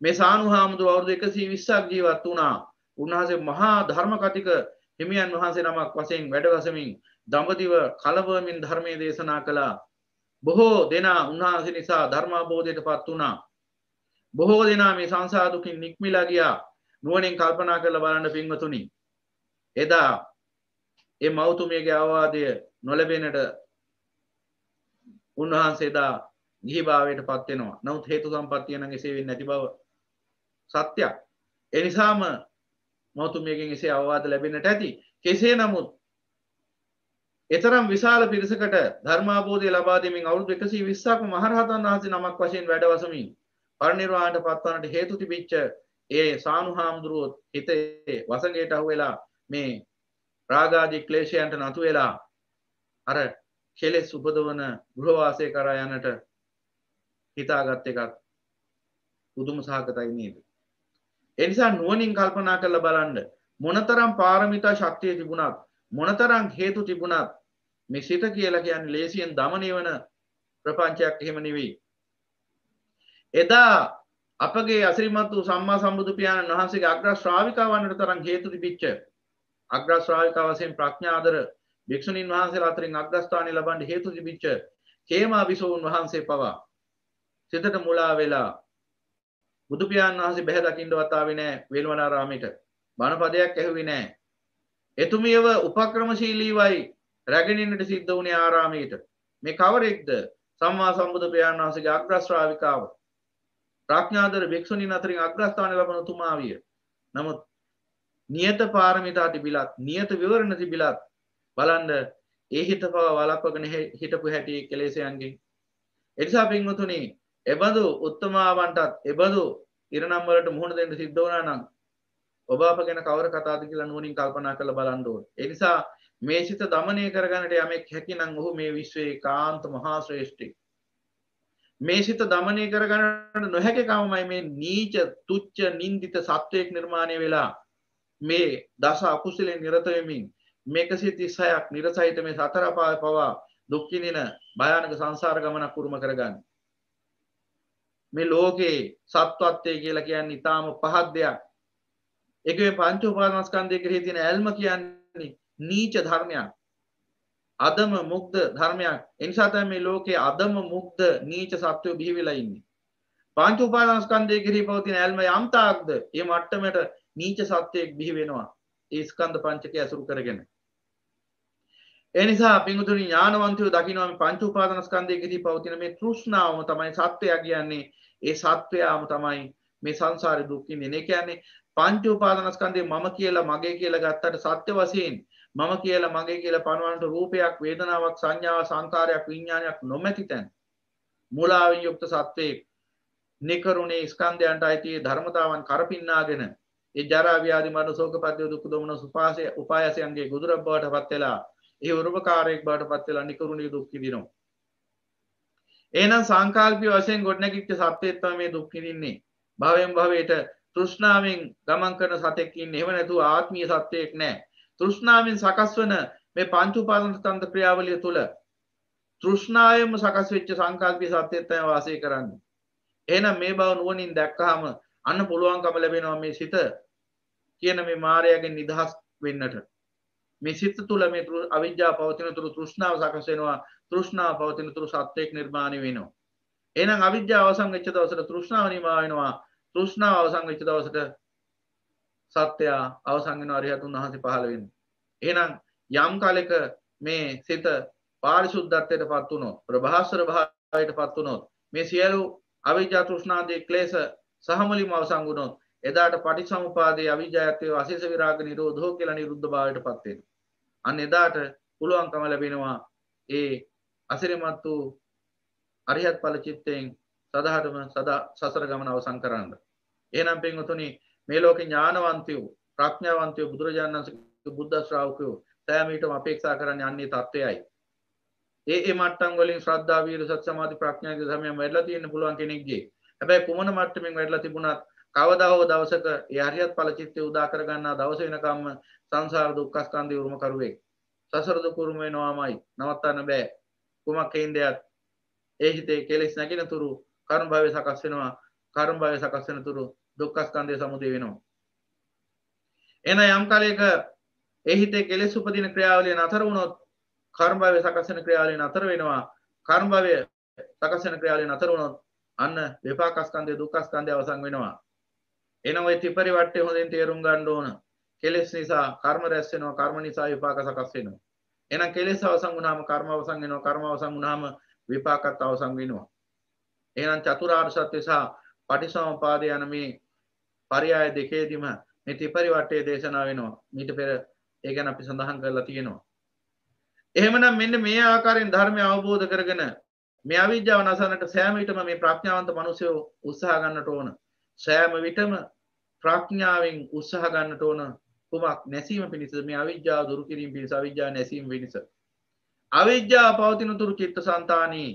මේ සානු හාමුදුරුවෝ අවුරුදු 120ක් ජීවත් වුණා. උන්වහන්සේ මහා ධර්ම කතික හිමියන් වහන්සේ නමක් වශයෙන් වැඩවසමින් දඹදිව කලබමින් ධර්මයේ දේශනා කළා. බොහෝ දෙනා උන්වහන්සේ නිසා ධර්මාබෝධයට පත් වුණා. බොහෝ දෙනා මේ සංසාදුකින් නික්මිලා ගියා නුවණින් කල්පනා කරලා බලන්න පින්වතුනි එදා ඒ මෞතුමියගේ අවවාදය නොලැබෙනට උන්වහන්සේ එදා ගිහිභාවයට පත් වෙනවා නමුත් හේතු සම්පත්තිය නම් එසේ වෙන්නේ නැති බව සත්‍යයක් ඒ නිසාම මෞතුමියගෙන් එසේ අවවාද ලැබෙන්නට ඇති කෙසේ නමුත් එතරම් විශාල පිරිසකට ධර්මාබෝධය ලබා දෙමින් අවුරුදු 120ක් මහරහතන් වහන්සේ නමක් වශයෙන් වැඩවසමින් පරිනිර්වාණයට පත්වන්නට හේතු තිබිච්ච ඒ සානු හාමුදුරුවොත් හිතේ වසඟයට අහු වෙලා මේ රාගාදී ක්ලේශයන්ට නතු වෙලා අර කෙලෙස් උපදවන ගෘහවාසය කරා යනට හිතාගත් එකක් පුදුම සහගතයි නේද. එනිසා නුවනින් කල්පනා කරලා බලන්න මොනතරම් පාරමිතා ශක්තිය තිබුණත් මොනතරම් හේතු තිබුණත් මේ සිත කියලා කියන්නේ ලේසියෙන් দমনය වෙන ප්‍රපංචයක් එහෙම නෙවෙයි. එදා අපගේ අසිරිමත් වූ සම්මා සම්බුදු පියාණන් වහන්සේගේ අග්‍ර ශ්‍රාවිකාවන්ට තරම් හේතු තිබිච්ච අග්‍ර ශ්‍රාවිකාව වශයෙන් ප්‍රඥාදර භික්ෂුණීන් වහන්සේලා අතරින් අග්‍රස්ථානය ලබන්න හේතු තිබිච්ච කේමා විසෝන් වහන්සේ පවා සිතට මුලා වෙලා බුදු පියාණන් වහන්සේ බැහැ දකින්නවත් ආවේ නෑ වේලවනාරාමයට. බණපදයක් ඇහුවේ නෑ. එතුමියව උපක්‍රමශීලීවයි රැගෙන ඉන්නට සිද්ධ වුණේ ආරාමයට. මේ කවරෙක්ද? සම්මා සම්බුදු පියාණන් වහන්සේගේ අග්‍රශ්‍රාවිකාව. ප්‍රඥාදර භික්ෂුණීන් අතරින් අග්‍රස්ථාන ලබන තුමා විය. නමුත් නියත පාරමිතා තිබිලත් නියත විවරණ තිබිලත් බලන්න ඒ හිත පවා වලක්වගෙන හිටපු හැටි කෙලෙසයන්ගේ එනිසා පින්වතුනි එබඳු උත්තමාවන්ටත් එබඳු ඉරණම්වලට මුහුණ දෙන්න සිද්ධ වුණා නම් ඔබ අප ගැන කවර කතාද කියලා නුවණින් කල්පනා කරලා බලන්න ඕන. ඒ නිසා මේ සිත দমনය කරගන්නට යමෙක් හැකිනම් ඔහු මේ විශ්වයේ කාන්ත මහා ශ්‍රේෂ්ඨයි. මේ සිත দমনය කරගන්නට නොහැකි කවමයි මේ නීච තුච්ච නින්දිත සත්වයක් නිර්මාණය වෙලා මේ දස අකුසලෙන් නිරත වෙමින් 136ක් නිරසහිත මේ සතර පාය පවා දුක් විඳින භයානක සංසාර ගමනක් උරුම කරගන්නේ. මේ ලෝකේ සත්වත්වය කියලා කියන්නේ ඊටාම පහත් දෙයක්. ඒක මේ පංච උපාදානස්කන්ධය කෙරෙහි තියෙන ඇල්ම කියන්නේ නීච ධර්මයක්. අදම මුග්ධ ධර්මයක්. ඒ නිසා තමයි මේ ලෝකේ අදම මුග්ධ නීච සත්වයෝ බිහි වෙලා ඉන්නේ. පංච උපාදානස්කන්ධය කෙරෙහි පවතින ඇල්ම යම් තාක්ද මේ මට්ටමට නීච සත්වයෙක් බිහි වෙනවා. ඒ ස්කන්ධ පංචකය අසුරු කරගෙන. එනිසා පිංගුතුනි ඥානවන්තයෝ දකිනවා මේ පංච උපාදානස්කන්ධයකදී පවතින මේ තෘෂ්ණාවම තමයි සත්‍යය කියන්නේ ඒ සත්වයාම තමයි මේ සංසාරේ දුක් විඳින්නේ. ඒ කියන්නේ පංච උපාදානස්කන්ධය මම කියලා මගේ කියලා ගත්තට සත්‍ය වශයෙන් මම කියලා මගේ කියලා පනවන්නට රූපයක් වේදනාවක් සංඥාවක් සංකාරයක් විඥානයක් නොමැති තැන මුලාවෙන් යුක්ත සත්වයේ නිකරුණේ ස්කන්ධයන්ට අයිති ධර්මතාවන් කරපින්නාගෙන ඒ ජරා ව්‍යාධි මරණ ශෝක පද්‍ය දුක් දොමන සුපාසය උපායසයන්ගේ ගොදුරක් බවට පත් වෙලා ඒ උරුමකාරයෙක් බවට පත් වෙලා නිකරුණේ දුක් විඳිනවා. එහෙනම් සංකල්පීය වශයෙන් ගොඩනැගිච්ච සත්‍යයත් තමයි මේ දුක් විඳින්නේ. භවයෙන් භවයට තෘෂ්ණාවෙන් ගමන් කරන සතෙක් ඉන්නේ. එහෙම නැතුව ආත්මීය සත්‍යයක් නැහැ. තෘෂ්ණාවෙන් සකස් වන මේ පංච උපාදාන තන්ත්‍ර ක්‍රියාවලිය තුළ තෘෂ්ණාවෙන්ම සකස් වෙච්ච සංකල්පීය සත්‍යයත් තමයි වාසය කරන්නේ. එහෙනම් මේ බව නුවණින් දැක්කහම අන්න පුළුවන්කම ලැබෙනවා මේ සිත කියන මේ මායාවෙන් නිදහස් වෙන්නට. මේ සිත තුළ මේ අවිද්‍යා පවතින තුරු තෘෂ්ණාව සකස් වෙනවා. තෘෂ්ණාව පවතින තුරු සත්‍යයක් නිර්මාණය වෙනවා. එහෙනම් අවිද්‍යාව අවසන් වෙච්ච දවසට තෘෂ්ණාව නිමා වෙනවා. තෘෂ්ණාව අවසන් වෙච්ච දවසට සත්‍යය අවසන් වෙනවා අරිහතුන් වහන්සේ පහළ වෙන්නේ. එහෙනම් යම් කාලෙක මේ සිත පාරිශුද්ධත්වයට පත් වුණොත් ප්‍රභාස්වර භාවයට පත් වුණොත් මේ සියලු අවිද්‍යා තෘෂ්ණාදී ක්ලේශ සහමුලින්ම අවසන් වුණොත් එදාට පටිසමුපාදයේ අවිජයත්වය අශේෂ විරාග නිරෝධෝ කියලා නිරුද්ධ භාවයට පත් වෙනවා. අන්න එදාට පුළුවන්කම ලැබෙනවා ඒ අසිරිමත් වූ අරිහත් ඵල චිත්තයෙන් සදාටම සදා සසර ගමන අවසන් කරන්න. එහෙනම් පින්වතුනි මේ ලෝකේ ඥානවන්තයෝ ප්‍රඥාවන්තයෝ බුදුරජාණන් වහන්සේ බුද්ධ ශ්‍රාවකයෝ සෑම විටම අපේක්ෂා කරන්නේ අන්නේ தත්වයයි. ඒ ඒ මට්ටම් වලින් ශ්‍රද්ධා වීර සත් සමාධි ප්‍රඥා කියන ධර්මයන් වැඩිලා තියෙන්න පුළුවන් කෙනෙක්ගේ. හැබැයි කුමන මට්ටමින් වැඩිලා තිබුණත් කවදා හෝ දවසක ඒ හරියත් ඵල චිත්තය උදා කර ගන්නා දවස වෙනකම්ම සංසාර දුක්ඛ ස්කන්ධය උරුම කරුවෙක් සසර දුක උරුම වෙනවාමයි. නවත්තන්න බෑ. කුමක් හේන්දයක්? ඒ හිතේ කෙලෙස් නැගෙන තුරු කර්ම භවය සකස් වෙනවා. කර්ම භවය සකස් වෙන තුරු දුක්ඛ ස්කන්ධය සමුදය වෙනවා. එන යම් කාලයක ඒ හිතේ කෙලෙස් උපදින ක්‍රියාවලිය නතර වුණොත් කර්ම භවය සකස් වෙන ක්‍රියාවලිය නතර වෙනවා. කර්ම භවය සකස් වෙන ක්‍රියාවලිය නතර වුණොත් අන්න විපාක ස්කන්ධය දුක්ඛ ස්කන්ධය අවසන් වෙනවා. එන ඔය ත්‍රිපරිවට්ටය හොඳින් තේරුම් ගන්න ඕන. කෙලෙස් නිසා කර්ම රැස් වෙනවා, කර්ම නිසා විපාක සකස් වෙනවා. එහෙනම් කෙලෙස් අවසන් වුණාම කර්ම අවසන් වෙනවා, කර්ම අවසන් වුණාම විපාකත් අවසන් වෙනවා. එහෙනම් චතුරාර්ය සත්‍ය සහ පටිසමුපාදය යන මේ පරයය දෙකේදීම මේ ත්‍රිපරිවට්ටය දේශනා වෙනවා. ඊට පෙර ඒ ගැන අපි සඳහන් කරලා තියෙනවා. එහෙමනම් මෙන්න මේ ආකාරයෙන් ධර්මය අවබෝධ කරගෙන මේ අවිද්‍යාව නසන්නට සෑම විටම මේ ප්‍රඥාවන්ත මිනිසයෝ උත්සාහ ගන්නට ඕන. සෑම විටම ප්‍රඥාවෙන් උත්සාහ ගන්නට ඕන කුමක් නැසීම පිණිස මේ අවිද්‍යාව දුරු කිරීම පිණිස අවිද්‍යාව නැසීම පිණිස. අවිද්‍යාව පවතින තුරු චිත්ත සංතානී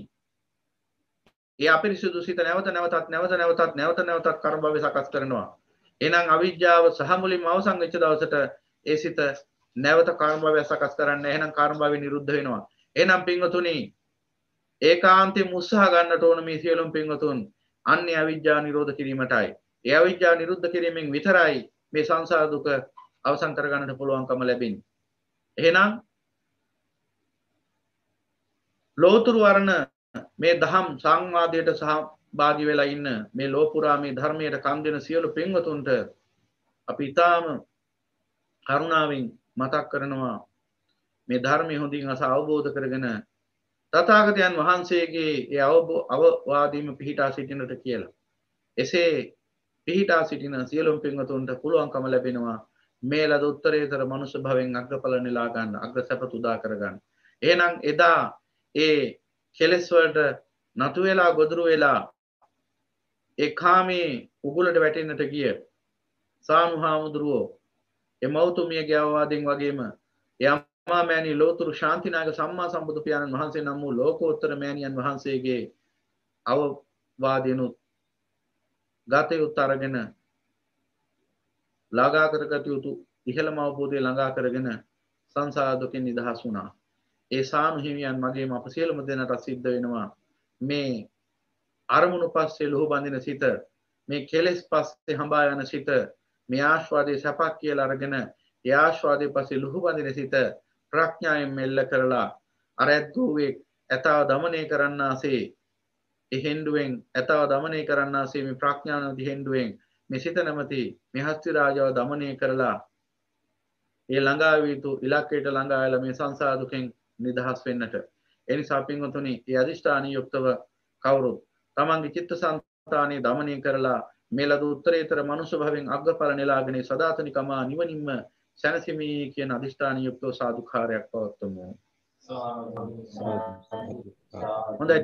ඒ අපිරිසුදු සිත නැවත නැවතත් නැවත නැවතත් නැවත නැවතත් කර්ම භවය සකස් කරනවා. එහෙනම් අවිද්‍යාව සහ මුලින්ම අවසන් වෙච්ච දවසට ඒ සිත නැවත කර්ම භවය සකස් කරන්න එහෙනම් කර්ම භවය නිරුද්ධ වෙනවා. එහෙනම් පින්වතුනි ඒකාන්තයෙන් උත්සාහ ගන්නට ඕන මේ සියලුම පින්වතුන් අන්නේ අවිද්‍යාව නිරෝධ කිරීමටයි. ඒ අවිද්‍යාව නිරුද්ධ කිරීමෙන් විතරයි මේ සංසාර දුක අවසන් කරගන්නට පුළුවන්කම ලැබෙන්නේ. එහෙනම් ලෝතුරු වරණ මේ දහම් සංවාදයට සහ භාගි වෙලා ඉන්න මේ ලෝපුරා මේ ධර්මයට කම් දෙන සියලු පින්වතුන්ට අපි ඊටාම කරුණාවෙන් මතක් කරනවා මේ ධර්මය හොඳින් අස අවබෝධ කරගෙන තථාගතයන් වහන්සේගේ ඒ අවවාදීම පිහිටා සිටිනට කියලා. එසේ පිහිටා සිටින සියලුම පින්වතුන්ට පුළුවන්කම ලැබෙනවා මේ ලද උත්තරීතර මනුෂ්‍ය භවෙන් අග්‍රඵල නෙලා ගන්න අග්‍ර සැපත උදා කරගන්න. එහෙනම් එදා ඒ කෙලෙස් වලට නතු වෙලා ගොදුරු වෙලා ඒ කාමේ උගුලට වැටෙන්නට ගිය සාමු හාමුදුරුවෝ ඒ මෞතුමියගේ අවවාදෙන් වගේම යම්මා මෑණි ලෝතුරු ශාන්තිනායක සම්මා සම්බුදු පියාණන් වහන්සේ නම් වූ ලෝකෝත්තර මෑණියන් වහන්සේගේ අවවාදිනුත් ගතයුත් අරගෙන ලාගා කරගත යුතු ඉහළම අවබෝධය ළඟා කරගෙන සංසාර දුකෙන් නිදහස් වුණා. ඒ සානු හිමියන් මගේම අප සියලුම දෙනාට සිද්ධ වෙනවා මේ අරමුණු පස්සේ ලොහු බඳින සිත මේ කෙලෙස් පස්සේ හඹා යන සිත මේ ආස්වාදයේ සැපක් කියලා අරගෙන ඒ ආස්වාදයේ පස්සේ ලොහු බඳින සිත ප්‍රඥාවෙන් මෙල්ල කරලා අර ඇද්ගුවේ ඇතාව দমনය කරන්නාසේ එහෙන්ඩුවෙන් ඇතව දමනය කරන්නාසේ මේ ප්‍රඥානති හෙන්ඩුවෙන් මේ සිත නැමති මෙහස්ති රාජාව දමනය කරලා ඒ ළඟා වී යුතු ඉලක්කයට ළඟා වෙලා මේ සංසාර දුකෙන් නිදහස් වෙන්නට. ඒ නිසා පින්වතුනි ඒ අදිෂ්ඨානීය යුක්තව කවුරුත් තමන්ගේ චිත්තසංතානෙ দমনය කරලා මේ ලද උත්තරීතර මනුෂ්‍ය භවෙන් අග්‍රඵල නෙලාගෙන සදාතනිකමා නිවනින්ම සැනසීමේ කියන අදිෂ්ඨානීය යුක්තව සාදුකාරයක් පවත්වමු. හොඳයි